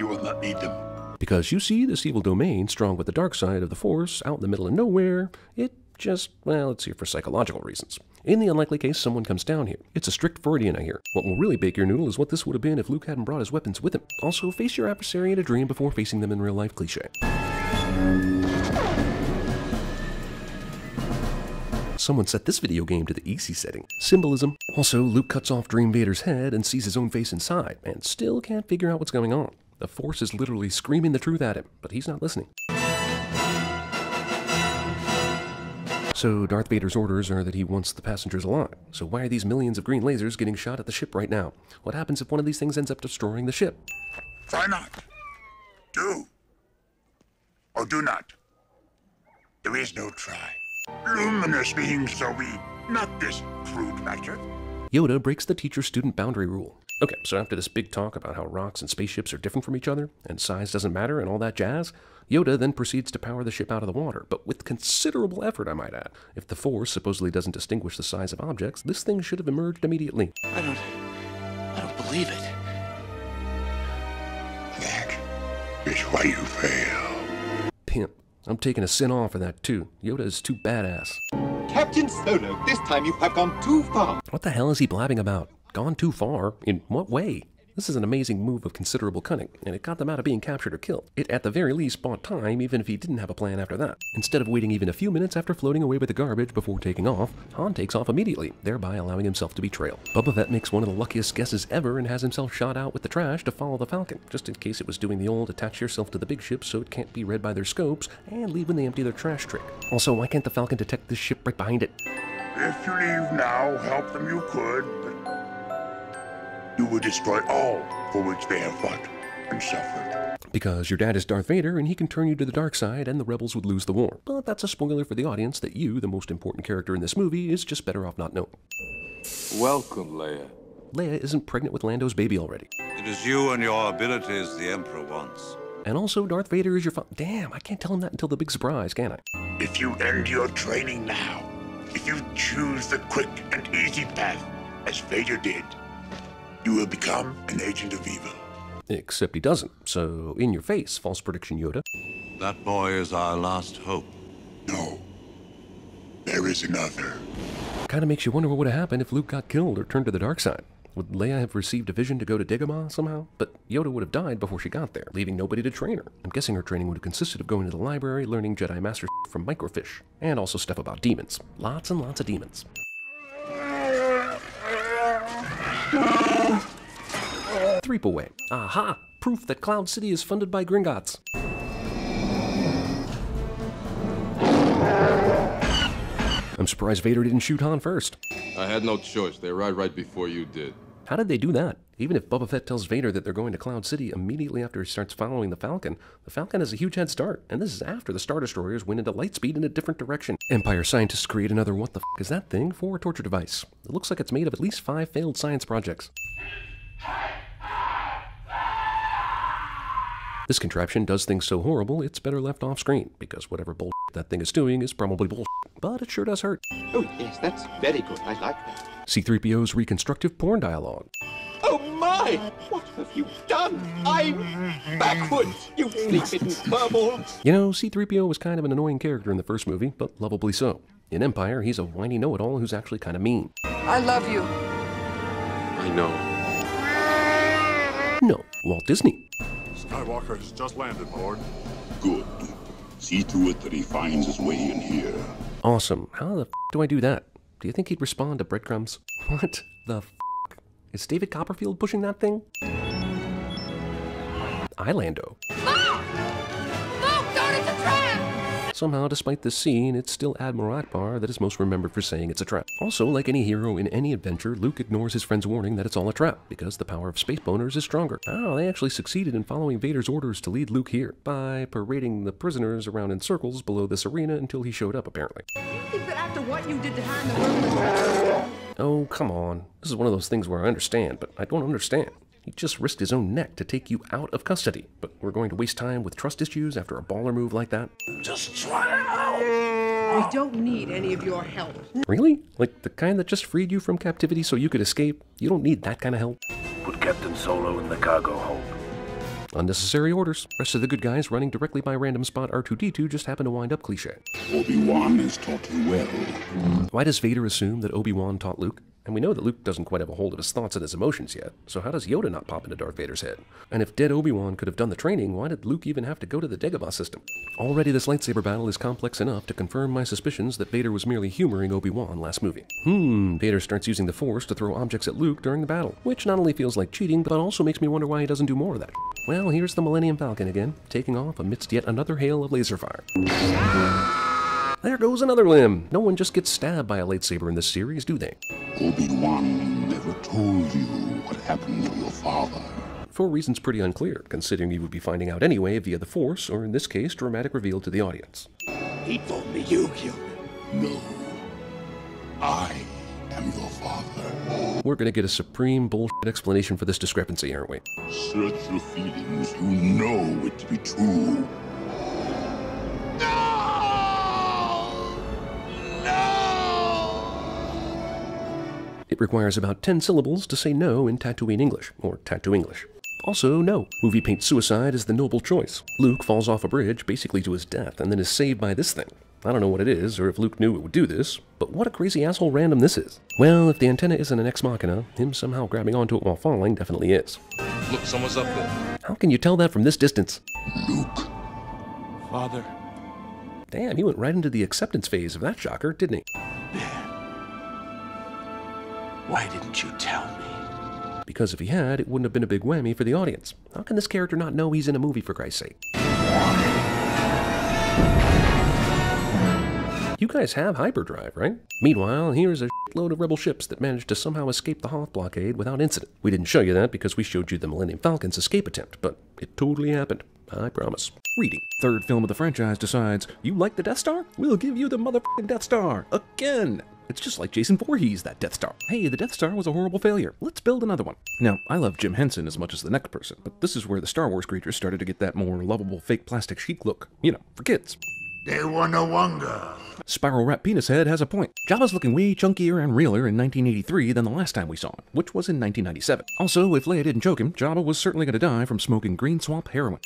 You will not need them. Because you see this evil domain strong with the dark side of the Force out in the middle of nowhere, it just, well, it's here for psychological reasons. In the unlikely case someone comes down here, it's a strict Freudian, I hear. What will really bake your noodle is what this would have been if Luke hadn't brought his weapons with him. Also, face your adversary in a dream before facing them in real life cliche. Someone set this video game to the easy setting. Symbolism. Also, Luke cuts off Dream Vader's head and sees his own face inside, and still can't figure out what's going on. The Force is literally screaming the truth at him, but he's not listening. So Darth Vader's orders are that he wants the passengers alive. So why are these millions of green lasers getting shot at the ship right now? What happens if one of these things ends up destroying the ship? Try not. Do. Or do not. There is no try. Luminous beings shall we, not this crude matter. Yoda breaks the teacher-student boundary rule. Okay, so after this big talk about how rocks and spaceships are different from each other, and size doesn't matter and all that jazz, Yoda then proceeds to power the ship out of the water, but with considerable effort, I might add. If the Force supposedly doesn't distinguish the size of objects, this thing should have emerged immediately. I don't. I don't believe it. That is why you fail. Pimp. I'm taking a sin off for that too. Yoda is too badass. Captain Solo, this time you have gone too far. What the hell is he blabbing about? Gone too far? In what way? This is an amazing move of considerable cunning, and it got them out of being captured or killed. It at the very least bought time, even if he didn't have a plan after that. Instead of waiting even a few minutes after floating away with the garbage before taking off, Han takes off immediately, thereby allowing himself to be trailed. Boba Fett makes one of the luckiest guesses ever and has himself shot out with the trash to follow the Falcon, just in case it was doing the old attach yourself to the big ship so it can't be read by their scopes, and leave when they empty their trash trick. Also, why can't the Falcon detect this ship right behind it? If you leave now, help them you could, but you will destroy all for which they have fought and suffered. Because your dad is Darth Vader and he can turn you to the dark side and the rebels would lose the war. But that's a spoiler for the audience that you, the most important character in this movie, is just better off not knowing. Welcome, Leia. Leia isn't pregnant with Lando's baby already. It is you and your abilities the Emperor wants. And also, Darth Vader is your fa- Damn, I can't tell him that until the big surprise, can I? If you end your training now, if you choose the quick and easy path, as Vader did, you will become an agent of evil. Except he doesn't, so in your face, false prediction Yoda. That boy is our last hope. No. There is another. Kinda makes you wonder what would have happened if Luke got killed or turned to the dark side. Would Leia have received a vision to go to Dagobah somehow? But Yoda would have died before she got there, leaving nobody to train her. I'm guessing her training would have consisted of going to the library, learning Jedi Master from microfish, and also stuff about demons. Lots and lots of demons. Threep away. Aha! Proof that Cloud City is funded by Gringotts. I'm surprised Vader didn't shoot Han first. I had no choice. They arrived right before you did. How did they do that? Even if Boba Fett tells Vader that they're going to Cloud City immediately after he starts following the Falcon, the Falcon has a huge head start, and this is after the Star Destroyers went into lightspeed in a different direction. Empire scientists create another what the f is that thing for a torture device. It looks like it's made of at least five failed science projects. This contraption does things so horrible, it's better left off screen, because whatever bullshit that thing is doing is probably bullshit, but it sure does hurt. Oh, yes, that's very good. I like that. C3PO's reconstructive porn dialogue. What have you done? I'm backwards, you flea-bitten furball! You know, C3PO was kind of an annoying character in the first movie, but lovably so. In Empire, he's a whiny know-it-all who's actually kind of mean. I love you. I know. No, Walt Disney. Skywalker has just landed, Lord. Good. See to it that he finds his way in here. Awesome. How the f do I do that? Do you think he'd respond to breadcrumbs? What the f? Is David Copperfield pushing that thing? Islando. Mom! Mom, don't, it's a trap! Somehow, despite this scene, it's still Admiral Ackbar that is most remembered for saying it's a trap. Also, like any hero in any adventure, Luke ignores his friend's warning that it's all a trap, because the power of space boners is stronger. Oh, they actually succeeded in following Vader's orders to lead Luke here, by parading the prisoners around in circles below this arena until he showed up, apparently. You think that after what you did to her in the room Oh, come on. This is one of those things where I understand, but I don't understand. He just risked his own neck to take you out of custody. But we're going to waste time with trust issues after a baller move like that? Just try it out. We don't need any of your help. Really? Like the kind that just freed you from captivity so you could escape? You don't need that kind of help. Put Captain Solo in the cargo hold. Unnecessary orders. Rest of the good guys running directly by random spot R2D2 just happen to wind up cliche. Obi-Wan has taught you well. Why does Vader assume that Obi-Wan taught Luke? And we know that Luke doesn't quite have a hold of his thoughts and his emotions yet, so how does Yoda not pop into Darth Vader's head? And if dead Obi-Wan could have done the training, why did Luke even have to go to the Dagobah system? Already this lightsaber battle is complex enough to confirm my suspicions that Vader was merely humoring Obi-Wan last movie. Hmm, Vader starts using the Force to throw objects at Luke during the battle, which not only feels like cheating, but also makes me wonder why he doesn't do more of that. Well, here's the Millennium Falcon again, taking off amidst yet another hail of laser fire. There goes another limb. No one just gets stabbed by a lightsaber in this series, do they? Obi-Wan never told you what happened to your father. For reasons pretty unclear, considering you would be finding out anyway via the Force, or in this case, dramatic reveal to the audience. He told me you killed him. No. I am your father. we're gonna get a supreme bullshit explanation for this discrepancy, aren't we? Search your feelings. You know it to be true. It requires about 10 syllables to say no in Tatooine English, or Tattoo English. Also, no. Movie paints suicide as the noble choice. Luke falls off a bridge, basically to his death, and then is saved by this thing. I don't know what it is, or if Luke knew it would do this, but what a crazy asshole random this is. Well, if the antenna isn't an ex machina, him somehow grabbing onto it while falling definitely is. Look, someone's up there. How can you tell that from this distance? Luke. Father. Damn, he went right into the acceptance phase of that shocker, didn't he? Why didn't you tell me? Because if he had, it wouldn't have been a big whammy for the audience. How can this character not know he's in a movie, for Christ's sake? You guys have hyperdrive, right? Meanwhile, here's a load of rebel ships that managed to somehow escape the Hoth blockade without incident. We didn't show you that because we showed you the Millennium Falcon's escape attempt, but it totally happened. I promise. Reading. Third film of the franchise decides, you like the Death Star? We'll give you the motherfucking Death Star. Again. It's just like Jason Voorhees, that Death Star. Hey, the Death Star was a horrible failure. Let's build another one. Now, I love Jim Henson as much as the next person, but this is where the Star Wars creatures started to get that more lovable fake plastic chic look. You know, for kids. They were no wonder. Spiral Rat Penis Head has a point. Jabba's looking way chunkier and realer in 1983 than the last time we saw him, which was in 1997. Also, if Leia didn't choke him, Jabba was certainly going to die from smoking green swamp heroin.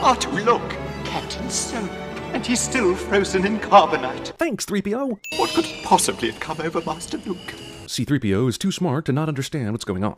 R2, look! Captain Solo. And he's still frozen in carbonite. Thanks, 3PO! What could possibly have come over Master Luke? C3PO is too smart to not understand what's going on.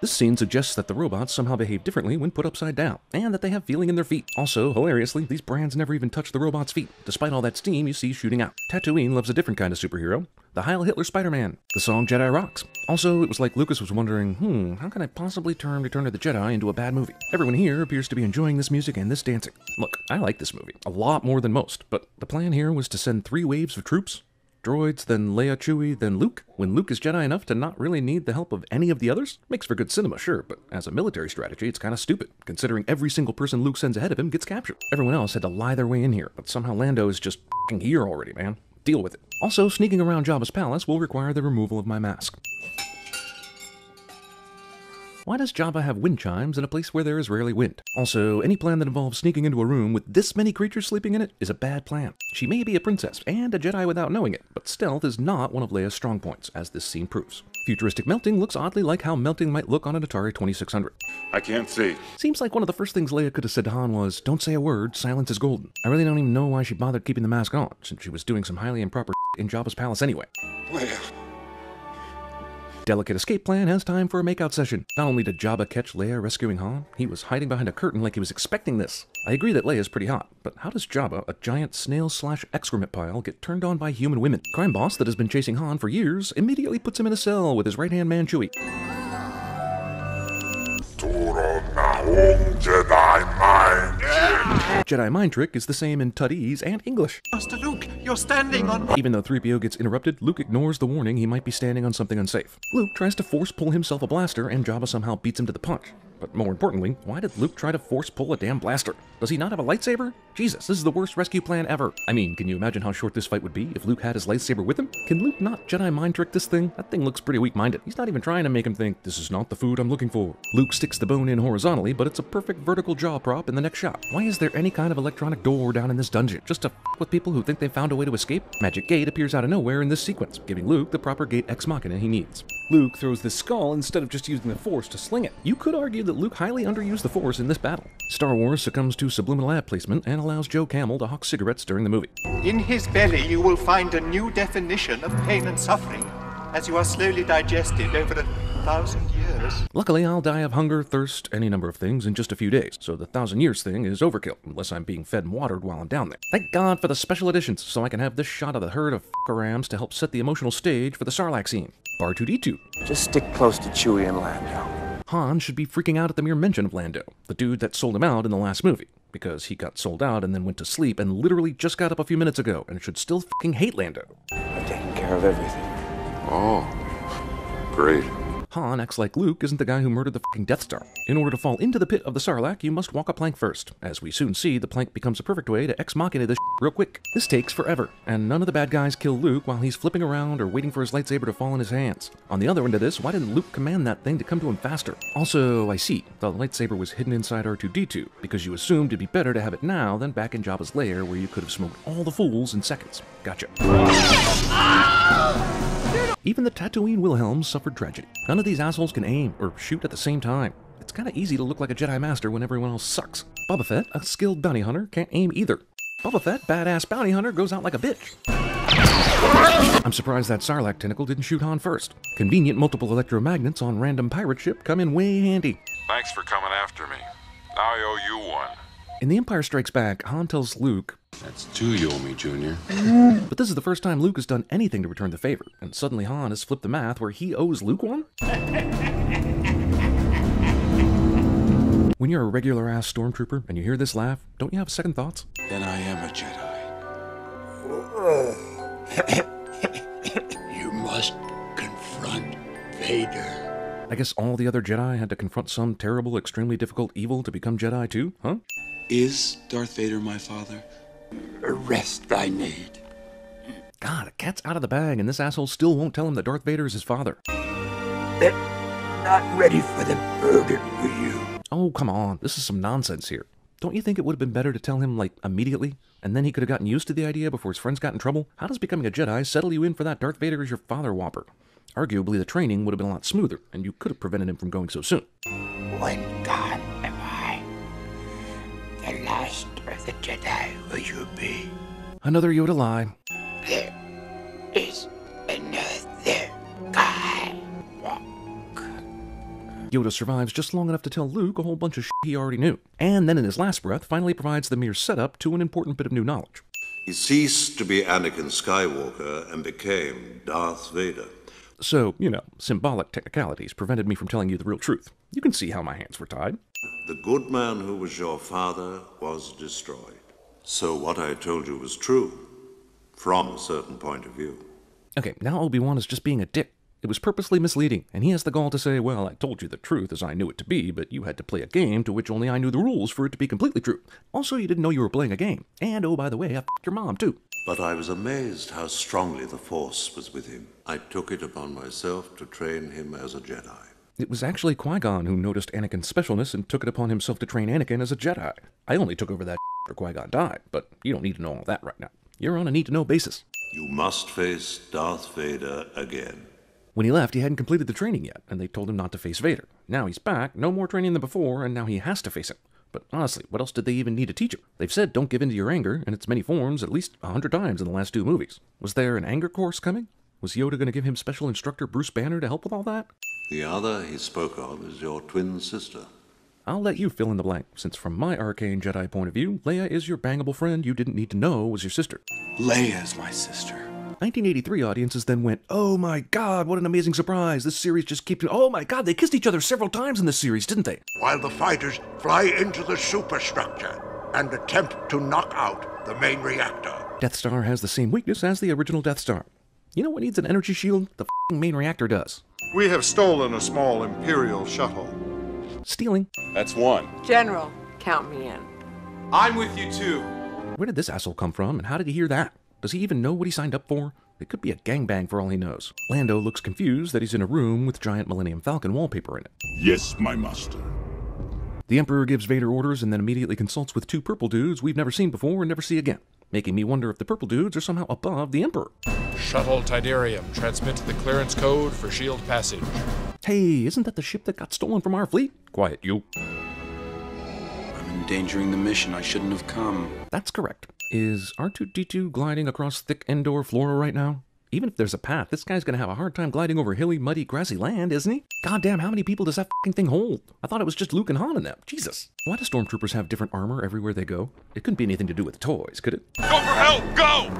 This scene suggests that the robots somehow behave differently when put upside down, and that they have feeling in their feet. Also, hilariously, these brands never even touch the robot's feet, despite all that steam you see shooting out. Tatooine loves a different kind of superhero, the Heil Hitler Spider-Man. The song Jedi rocks. Also, it was like Lucas was wondering, hmm, how can I possibly turn Return of the Jedi into a bad movie? Everyone here appears to be enjoying this music and this dancing. Look, I like this movie, a lot more than most, but the plan here was to send three waves of troops, droids, then Leia, Chewie, then Luke. When Luke is Jedi enough to not really need the help of any of the others? Makes for good cinema, sure, but as a military strategy, it's kind of stupid, considering every single person Luke sends ahead of him gets captured. Everyone else had to lie their way in here, but somehow Lando is just fing here already, man. Deal with it. Also, sneaking around Jabba's palace will require the removal of my mask. Why does Jabba have wind chimes in a place where there is rarely wind? Also, any plan that involves sneaking into a room with this many creatures sleeping in it is a bad plan. She may be a princess and a Jedi without knowing it, but stealth is not one of Leia's strong points, as this scene proves. Futuristic melting looks oddly like how melting might look on an Atari 2600. I can't see. Seems like one of the first things Leia could have said to Han was, Don't say a word, silence is golden. I really don't even know why she bothered keeping the mask on, since she was doing some highly improper in Jabba's palace anyway. Leia. Delicate escape plan has time for a makeout session. Not only did Jabba catch Leia rescuing Han, he was hiding behind a curtain like he was expecting this. I agree that Leia's pretty hot, but how does Jabba, a giant snail slash excrement pile, get turned on by human women? Crime boss that has been chasing Han for years immediately puts him in a cell with his right hand man Chewie. Jedi mind. Jedi mind trick is the same in Huttese and English. Master Luke, you're standing on. Even though 3PO gets interrupted, Luke ignores the warning he might be standing on something unsafe. Luke tries to force pull himself a blaster, and Jabba somehow beats him to the punch. But more importantly, why did Luke try to force pull a damn blaster? Does he not have a lightsaber? Jesus, this is the worst rescue plan ever. I mean, can you imagine how short this fight would be if Luke had his lightsaber with him? Can Luke not Jedi mind trick this thing? That thing looks pretty weak-minded. He's not even trying to make him think, this is not the food I'm looking for. Luke sticks the bone in horizontally, but it's a perfect vertical jaw prop in the next shot. Why is there any kind of electronic door down in this dungeon? Just to f with people who think they found a way to escape? Magic Gate appears out of nowhere in this sequence, giving Luke the proper gate ex machina he needs. Luke throws the skull instead of just using the Force to sling it. You could argue that Luke highly underused the Force in this battle. Star Wars succumbs to subliminal ad placement and allows Joe Camel to hawk cigarettes during the movie. In his belly, you will find a new definition of pain and suffering as you are slowly digested over a thousand years. Luckily, I'll die of hunger, thirst, any number of things in just a few days, so the thousand years thing is overkill, unless I'm being fed and watered while I'm down there. Thank God for the special editions, so I can have this shot of the herd of rams to help set the emotional stage for the Sarlacc scene. Bar 2D2. Just stick close to Chewie and Lando. Han should be freaking out at the mere mention of Lando, the dude that sold him out in the last movie, because he got sold out and then went to sleep and literally just got up a few minutes ago and should still fucking hate Lando. I'm taking care of everything. Oh, great. Han acts like Luke isn't the guy who murdered the fucking Death Star. In order to fall into the pit of the Sarlacc, you must walk a plank first. As we soon see, the plank becomes a perfect way to ex machina this real quick. This takes forever, and none of the bad guys kill Luke while he's flipping around or waiting for his lightsaber to fall in his hands. On the other end of this, why didn't Luke command that thing to come to him faster? Also, I see, the lightsaber was hidden inside R2-D2, because you assumed it'd be better to have it now than back in Jabba's lair where you could have smoked all the fools in seconds. Gotcha. Ah! Even the Tatooine Wilhelms suffered tragedy. None of these assholes can aim or shoot at the same time. It's kinda easy to look like a Jedi Master when everyone else sucks. Boba Fett, a skilled bounty hunter, can't aim either. Boba Fett, badass bounty hunter, goes out like a bitch. I'm surprised that Sarlacc tentacle didn't shoot Han first. Convenient multiple electromagnets on random pirate ship come in way handy. Thanks for coming after me. Now I owe you one. In The Empire Strikes Back, Han tells Luke, That's two you owe me, Junior. but this is the first time Luke has done anything to return the favor, and suddenly Han has flipped the math where he owes Luke one? When you're a regular ass stormtrooper and you hear this laugh, don't you have second thoughts? Then I am a Jedi. you must confront Vader. I guess all the other Jedi had to confront some terrible, extremely difficult evil to become Jedi too, huh? Is Darth Vader my father? Rest thy need. God, the cat's out of the bag, and this asshole still won't tell him that Darth Vader is his father. They're not ready for the burden, were you? Oh, come on, this is some nonsense here. Don't you think it would have been better to tell him, like, immediately? And then he could have gotten used to the idea before his friends got in trouble? How does becoming a Jedi settle you in for that Darth Vader is your father whopper? Arguably, the training would have been a lot smoother, and you could have prevented him from going so soon. When gone am I. The last the Jedi will you be? Another Yoda lie. There is another guy. Yoda survives just long enough to tell Luke a whole bunch of shit he already knew, and then in his last breath finally provides the mere setup to an important bit of new knowledge. He ceased to be Anakin Skywalker and became Darth Vader. So, you know, symbolic technicalities prevented me from telling you the real truth. You can see how my hands were tied. The good man who was your father was destroyed. So what I told you was true, from a certain point of view. Okay, now Obi-Wan is just being a dick. It was purposely misleading, and he has the gall to say, Well, I told you the truth as I knew it to be, but you had to play a game to which only I knew the rules for it to be completely true. Also, you didn't know you were playing a game. And oh, by the way, I f***ed your mom, too. But I was amazed how strongly the Force was with him. I took it upon myself to train him as a Jedi. It was actually Qui Gon who noticed Anakin's specialness and took it upon himself to train Anakin as a Jedi. I only took over that after Qui Gon died, but you don't need to know all that right now. You're on a need to know basis. You must face Darth Vader again. When he left, he hadn't completed the training yet, and they told him not to face Vader. Now he's back, no more training than before, and now he has to face him. But honestly, what else did they even need to teach him? They've said don't give in to your anger in its many forms at least a hundred times in the last two movies. Was there an anger course coming? Was Yoda going to give him special instructor Bruce Banner to help with all that? The other he spoke of is your twin sister. I'll let you fill in the blank, since from my arcane Jedi point of view, Leia is your bangable friend you didn't need to know was your sister. Leia's my sister. 1983 audiences then went, Oh my god, what an amazing surprise! This series just keeps. Oh my god, they kissed each other several times in this series, didn't they? While the fighters fly into the superstructure and attempt to knock out the main reactor. Death Star has the same weakness as the original Death Star. You know what needs an energy shield? The fing main reactor does. We have stolen a small Imperial shuttle. Stealing. That's one. General, count me in. I'm with you too. Where did this asshole come from, and how did he hear that? Does he even know what he signed up for? It could be a gangbang for all he knows. Lando looks confused that he's in a room with giant Millennium Falcon wallpaper in it. Yes, my master. The Emperor gives Vader orders and then immediately consults with two purple dudes we've never seen before and never see again, making me wonder if the purple dudes are somehow above the Emperor. Shuttle Tydirium, transmit the clearance code for shield passage. Hey, isn't that the ship that got stolen from our fleet? Quiet, you. I'm endangering the mission. I shouldn't have come. That's correct. Is R2D2 gliding across thick Endor flora right now? Even if there's a path, this guy's gonna have a hard time gliding over hilly, muddy, grassy land, isn't he? Goddamn, how many people does that fucking thing hold? I thought it was just Luke and Han in them. Jesus. Why do stormtroopers have different armor everywhere they go? It couldn't be anything to do with toys, could it? Go for help! Go!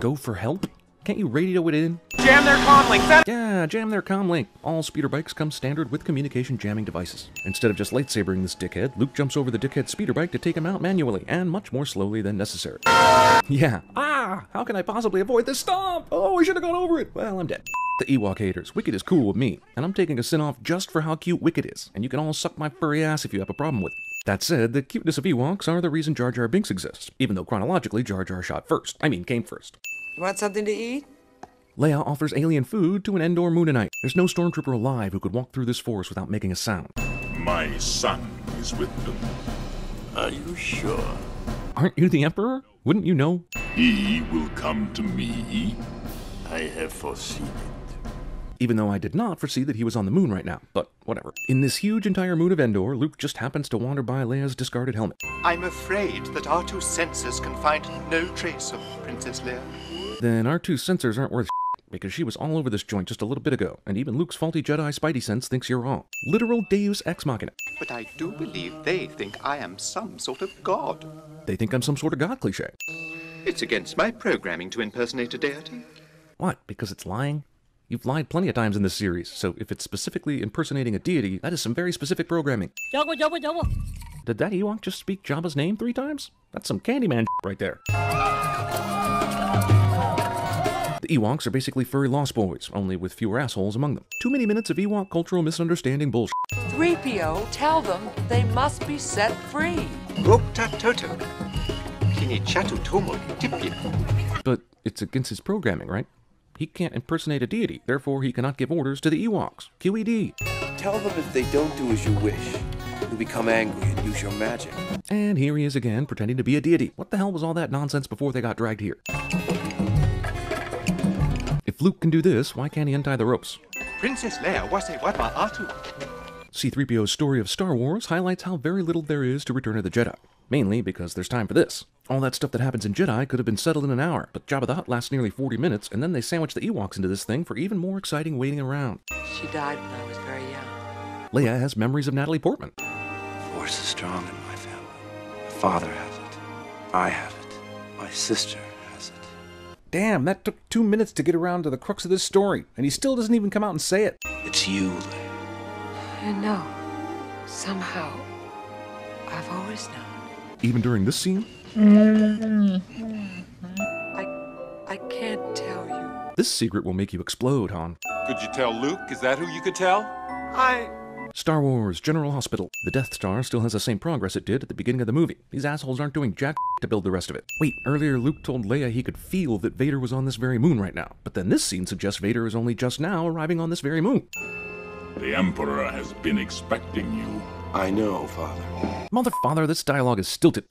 Go for help? Can't you radio it in? Jam their comlink. Yeah, jam their comlink. All speeder bikes come standard with communication jamming devices. Instead of just lightsabering this dickhead, Luke jumps over the dickhead speeder bike to take him out manually, and much more slowly than necessary. yeah. Ah! How can I possibly avoid this stomp? Oh, I should have gone over it. Well, I'm dead. the Ewok haters. Wicket is cool with me, and I'm taking a sin off just for how cute Wicket is, and you can all suck my furry ass if you have a problem with it. That said, the cuteness of Ewoks are the reason Jar Jar Binks exists, even though chronologically Jar Jar shot first. I mean, came first. You want something to eat? Leia offers alien food to an Endor Moonanite. There's no stormtrooper alive who could walk through this forest without making a sound. My son is with them. Are you sure? Aren't you the Emperor? Wouldn't you know? He will come to me. I have foreseen it. Even though I did not foresee that he was on the moon right now, but whatever. In this huge entire moon of Endor, Luke just happens to wander by Leia's discarded helmet. I'm afraid that our two senses can find no trace of Princess Leia. Then our two sensors aren't worth because she was all over this joint just a little bit ago, and even Luke's faulty Jedi Spidey sense thinks you're wrong. Literal Deus Ex Machina. But I do believe they think I am some sort of god. They think I'm some sort of god cliche. It's against my programming to impersonate a deity. What? Because it's lying? You've lied plenty of times in this series, so if it's specifically impersonating a deity, that is some very specific programming. Jabba, jabba, jabba. Did that Ewok just speak Jabba's name three times? That's some Candyman s right there. The Ewoks are basically furry lost boys, only with fewer assholes among them. Too many minutes of Ewok cultural misunderstanding bullshit. 3PO, tell them they must be set free. Gokta Toto. Kinichatu Tomo Tipia. But it's against his programming, right? He can't impersonate a deity, therefore he cannot give orders to the Ewoks. QED. Tell them if they don't do as you wish, you'll become angry and use your magic. And here he is again, pretending to be a deity. What the hell was all that nonsense before they got dragged here? If Luke can do this, why can't he untie the ropes? Princess Leia was a Watma Atu. C-3PO's story of Star Wars highlights how very little there is to Return of the Jedi. Mainly because there's time for this. All that stuff that happens in Jedi could have been settled in an hour, but Jabba the Hutt lasts nearly 40 minutes, and then they sandwich the Ewoks into this thing for even more exciting waiting around. She died when I was very young. Leia has memories of Natalie Portman. Force is strong in my family. My father has it. I have it. My sister has it. Damn, that took two minutes to get around to the crux of this story, and he still doesn't even come out and say it. It's you, I know. Somehow, I've always known. Even during this scene, I, I can't tell you. this secret will make you explode, Han. Could you tell Luke? Is that who you could tell? I. Star Wars General Hospital. The Death Star still has the same progress it did at the beginning of the movie. These assholes aren't doing jack to build the rest of it. Wait, earlier Luke told Leia he could feel that Vader was on this very moon right now, but then this scene suggests Vader is only just now arriving on this very moon. The Emperor has been expecting you. I know, Father. Mother father, this dialogue is stilted.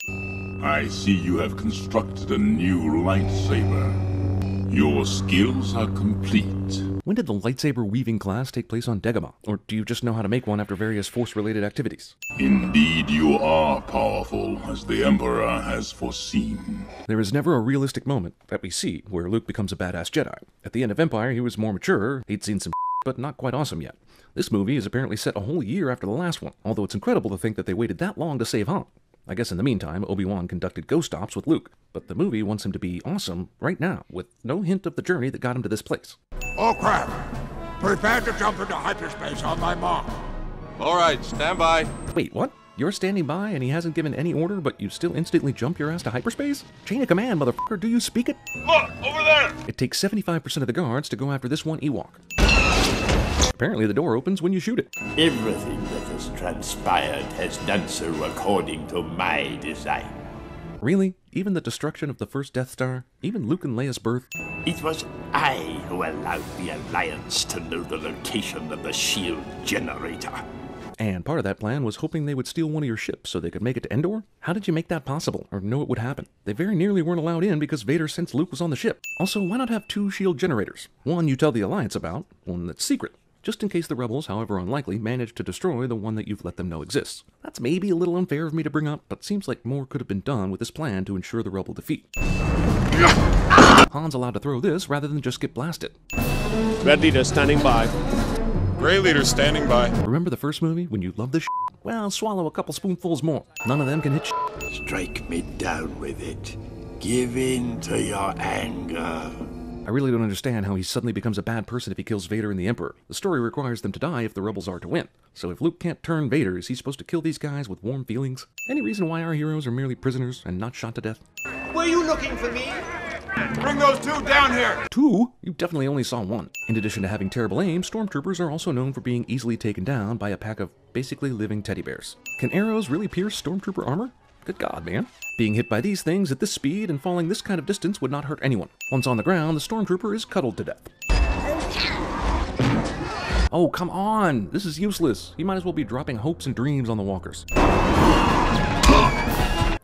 I see you have constructed a new lightsaber. Your skills are complete. When did the lightsaber weaving class take place on Dagobah? Or do you just know how to make one after various force-related activities? Indeed, you are powerful, as the Emperor has foreseen. There is never a realistic moment that we see where Luke becomes a badass Jedi. At the end of Empire, he was more mature, he'd seen some but not quite awesome yet. This movie is apparently set a whole year after the last one, although it's incredible to think that they waited that long to save Han. I guess in the meantime, Obi-Wan conducted ghost ops with Luke, but the movie wants him to be awesome right now, with no hint of the journey that got him to this place. Oh crap! Prepare to jump into hyperspace on my mark. All right, stand by. Wait, what? You're standing by and he hasn't given any order, but you still instantly jump your ass to hyperspace? Chain of command, motherfucker, do you speak it? Look, over there! It takes 75% of the guards to go after this one Ewok. Apparently the door opens when you shoot it. Everything that has transpired has done so according to my design. Really? Even the destruction of the first Death Star? Even Luke and Leia's birth? It was I who allowed the Alliance to know the location of the shield generator. And part of that plan was hoping they would steal one of your ships so they could make it to Endor? How did you make that possible, or know it would happen? They very nearly weren't allowed in because Vader sensed Luke was on the ship. Also, why not have two shield generators? One you tell the Alliance about, one that's secret. Just in case the rebels, however unlikely, manage to destroy the one that you've let them know exists. That's maybe a little unfair of me to bring up, but seems like more could have been done with this plan to ensure the rebel defeat. Han's allowed to throw this rather than just get blasted. Red leader standing by. Gray leader standing by. Remember the first movie when you loved this shit? Well, swallow a couple spoonfuls more. None of them can hit shit. Strike me down with it. Give in to your anger. I really don't understand how he suddenly becomes a bad person if he kills Vader and the Emperor. The story requires them to die if the rebels are to win. So if Luke can't turn Vader, is he supposed to kill these guys with warm feelings? Any reason why our heroes are merely prisoners and not shot to death? Were you looking for me? Bring those two down here! Two? You definitely only saw one. In addition to having terrible aim, stormtroopers are also known for being easily taken down by a pack of basically living teddy bears. Can arrows really pierce stormtrooper armor? Good god, man. Being hit by these things at this speed and falling this kind of distance would not hurt anyone. Once on the ground, the stormtrooper is cuddled to death. Oh, come on! This is useless. He might as well be dropping hopes and dreams on the walkers. I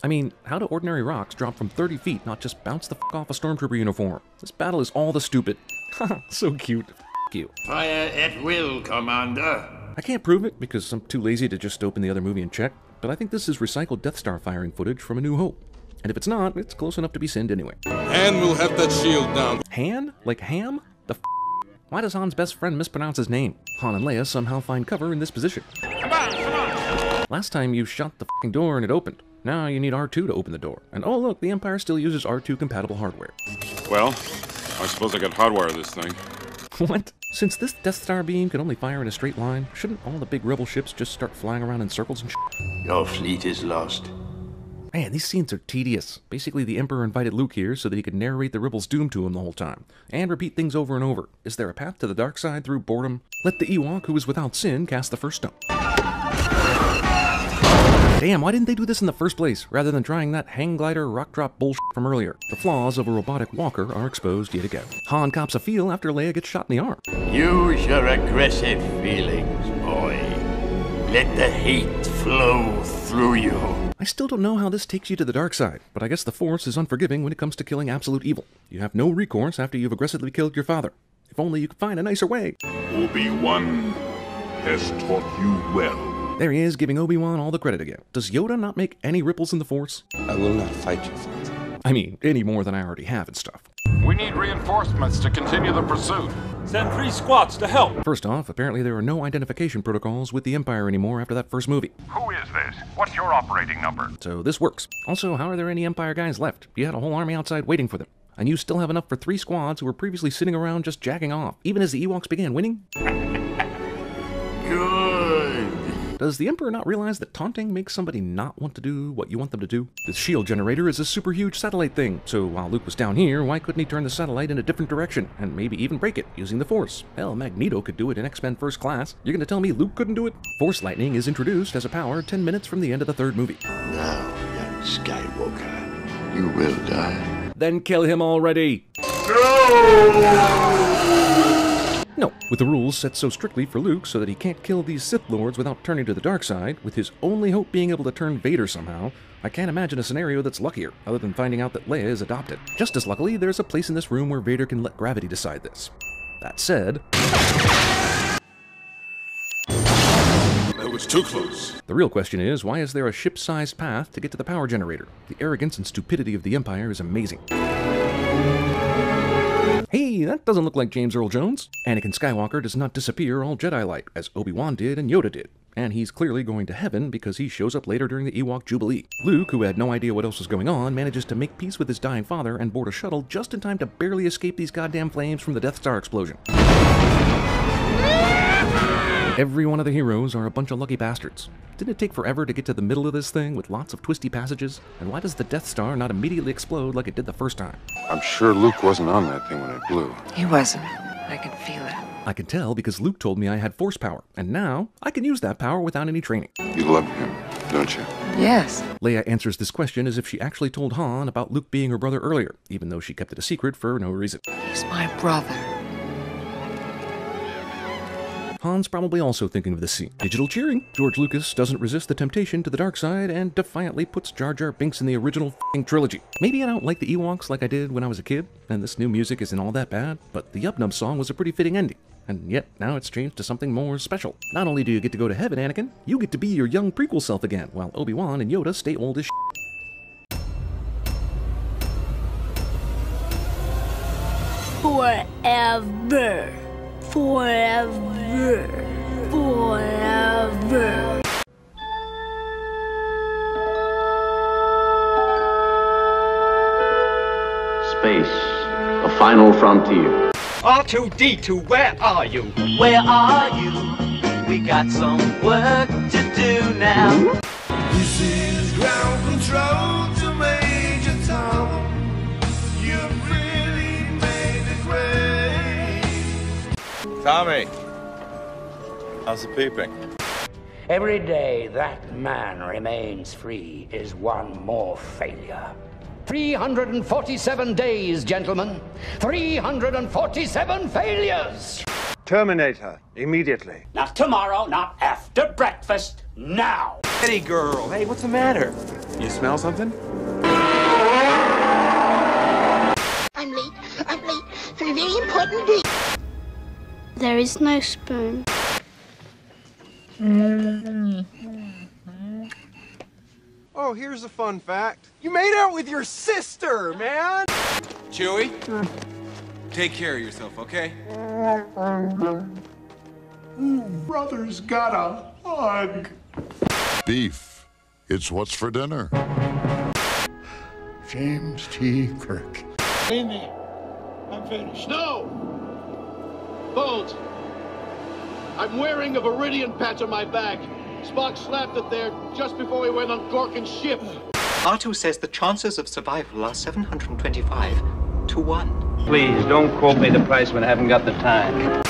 mean, how do ordinary rocks drop from 30 feet, not just bounce the f off a stormtrooper uniform? This battle is all the stupid. Haha, so cute. F you. Fire at will, Commander. I can't prove it because I'm too lazy to just open the other movie and check, but I think this is recycled Death Star firing footage from A New Hope. And if it's not, it's close enough to be sinned anyway. And we'll have that shield down. Han? Like ham? The f Why does Han's best friend mispronounce his name? Han and Leia somehow find cover in this position. Come on, come on! Last time you shut the f***ing door and it opened. Now you need R2 to open the door. And oh look, the Empire still uses R2 compatible hardware. Well, I suppose I could hardwire this thing. what? Since this Death Star beam can only fire in a straight line, shouldn't all the big rebel ships just start flying around in circles and sh Your fleet is lost. Man, these scenes are tedious. Basically, the Emperor invited Luke here so that he could narrate the rebels' doom to him the whole time, and repeat things over and over. Is there a path to the dark side through boredom? Let the Ewok, who is without sin, cast the first stone. Damn, why didn't they do this in the first place, rather than trying that hang glider rock drop bullshit from earlier? The flaws of a robotic walker are exposed yet again. Han cops a feel after Leia gets shot in the arm. Use your aggressive feelings, boy. Let the hate flow through you. I still don't know how this takes you to the dark side, but I guess the Force is unforgiving when it comes to killing absolute evil. You have no recourse after you've aggressively killed your father. If only you could find a nicer way. Obi-Wan has taught you well. There he is, giving Obi-Wan all the credit again. Does Yoda not make any ripples in the Force? I will not fight you, Father. I mean, any more than I already have and stuff. We need reinforcements to continue the pursuit. Send three squads to help. First off, apparently there are no identification protocols with the Empire anymore after that first movie. Who is this? What's your operating number? So this works. Also, how are there any Empire guys left? You had a whole army outside waiting for them. And you still have enough for three squads who were previously sitting around just jacking off, even as the Ewoks began winning? Good. Does the Emperor not realize that taunting makes somebody not want to do what you want them to do? The shield generator is a super huge satellite thing, so while Luke was down here, why couldn't he turn the satellite in a different direction, and maybe even break it, using the Force? Hell, Magneto could do it in X-Men First Class. You're gonna tell me Luke couldn't do it? Force lightning is introduced as a power 10 minutes from the end of the third movie. Now, young Skywalker, you will die. Then kill him already! No, with the rules set so strictly for Luke so that he can't kill these Sith Lords without turning to the dark side, with his only hope being able to turn Vader somehow, I can't imagine a scenario that's luckier, other than finding out that Leia is adopted. Just as luckily, there's a place in this room where Vader can let gravity decide this. That said, That was too close. the real question is, why is there a ship-sized path to get to the power generator? The arrogance and stupidity of the Empire is amazing. That doesn't look like James Earl Jones. Anakin Skywalker does not disappear all Jedi-like, as Obi-Wan did and Yoda did. And he's clearly going to heaven because he shows up later during the Ewok Jubilee. Luke, who had no idea what else was going on, manages to make peace with his dying father and board a shuttle just in time to barely escape these goddamn flames from the Death Star explosion. Every one of the heroes are a bunch of lucky bastards. Didn't it take forever to get to the middle of this thing with lots of twisty passages? And why does the Death Star not immediately explode like it did the first time? I'm sure Luke wasn't on that thing when it blew. He wasn't. I can feel it. I can tell because Luke told me I had force power, and now I can use that power without any training. You love him, don't you? Yes. Leia answers this question as if she actually told Han about Luke being her brother earlier, even though she kept it a secret for no reason. He's my brother. Han's probably also thinking of this scene. Digital cheering. George Lucas doesn't resist the temptation to the dark side and defiantly puts Jar Jar Binks in the original trilogy. Maybe I don't like the Ewoks like I did when I was a kid, and this new music isn't all that bad, but the Yub Nub song was a pretty fitting ending. And yet, now it's changed to something more special. Not only do you get to go to heaven, Anakin, you get to be your young prequel self again, while Obi-Wan and Yoda stay old as. Forever. Forever. Forever. Space, a final frontier. R2D2, where are you? Where are you? We got some work to do now. This is ground control Tommy! How's the peeping? Every day that man remains free is one more failure. 347 days, gentlemen. 347 failures! Terminator, immediately. Not tomorrow, not after breakfast, now! Hey, girl. Hey, what's the matter? You smell something? I'm late. I'm late for a very important date. There is no spoon. Oh, here's a fun fact. You made out with your sister, man! Chewie, take care of yourself, okay? Brother's got a hug. Beef. It's what's for dinner. James T. Kirk. Amy, I'm finished. No! Bolt! I'm wearing a Viridium patch on my back. Spock slapped it there just before we went on Gorkon's ship. R2 says the chances of survival are 725 to 1. Please, don't quote me the price when I haven't got the time.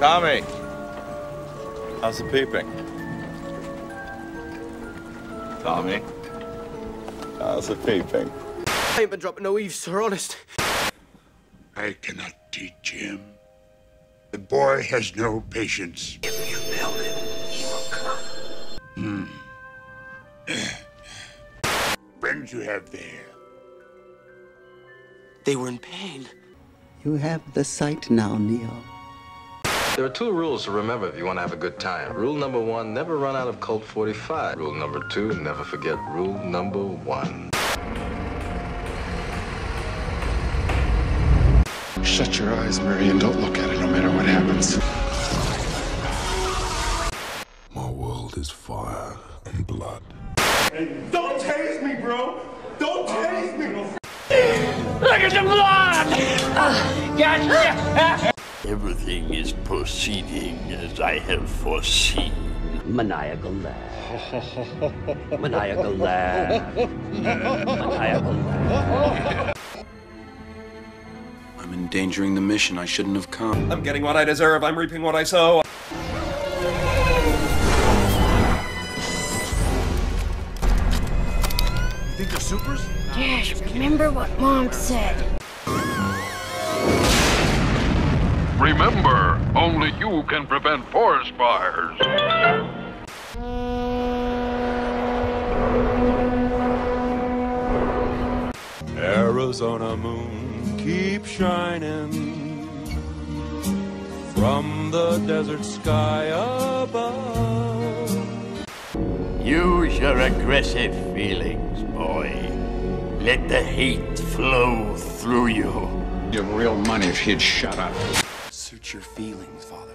Tommy! How's the peeping? Tommy? How's the peeping? I ain't been dropping no eaves, sir, honest. I cannot teach him. The boy has no patience. If you build it, he will come. Hmm. Friends you have there. They were in pain. You have the sight now, Neo. There are two rules to remember if you want to have a good time. Rule number one, never run out of Colt 45. Rule number two, never forget rule number one. Shut your eyes, Mary, and don't look at it no matter what happens. My world is fire and blood. Don't tase me, bro! Don't tase me! Look at the blood! Uh, gotcha! Everything is proceeding as I have foreseen. Maniacal laugh. Maniacal laugh. Maniacal laugh. I'm endangering the mission. I shouldn't have come. I'm getting what I deserve. I'm reaping what I sow. You think they're supers? Yes, remember what Mom said. Remember, only you can prevent forest fires. Arizona moon, keep shining from the desert sky above. Use your aggressive feelings, boy. Let the hate flow through you. Give real money if he'd shut up. Your feelings, Father.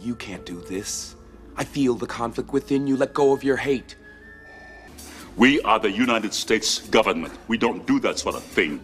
You can't do this. I feel the conflict within you. Let go of your hate. We are the United States government. We don't do that sort of thing.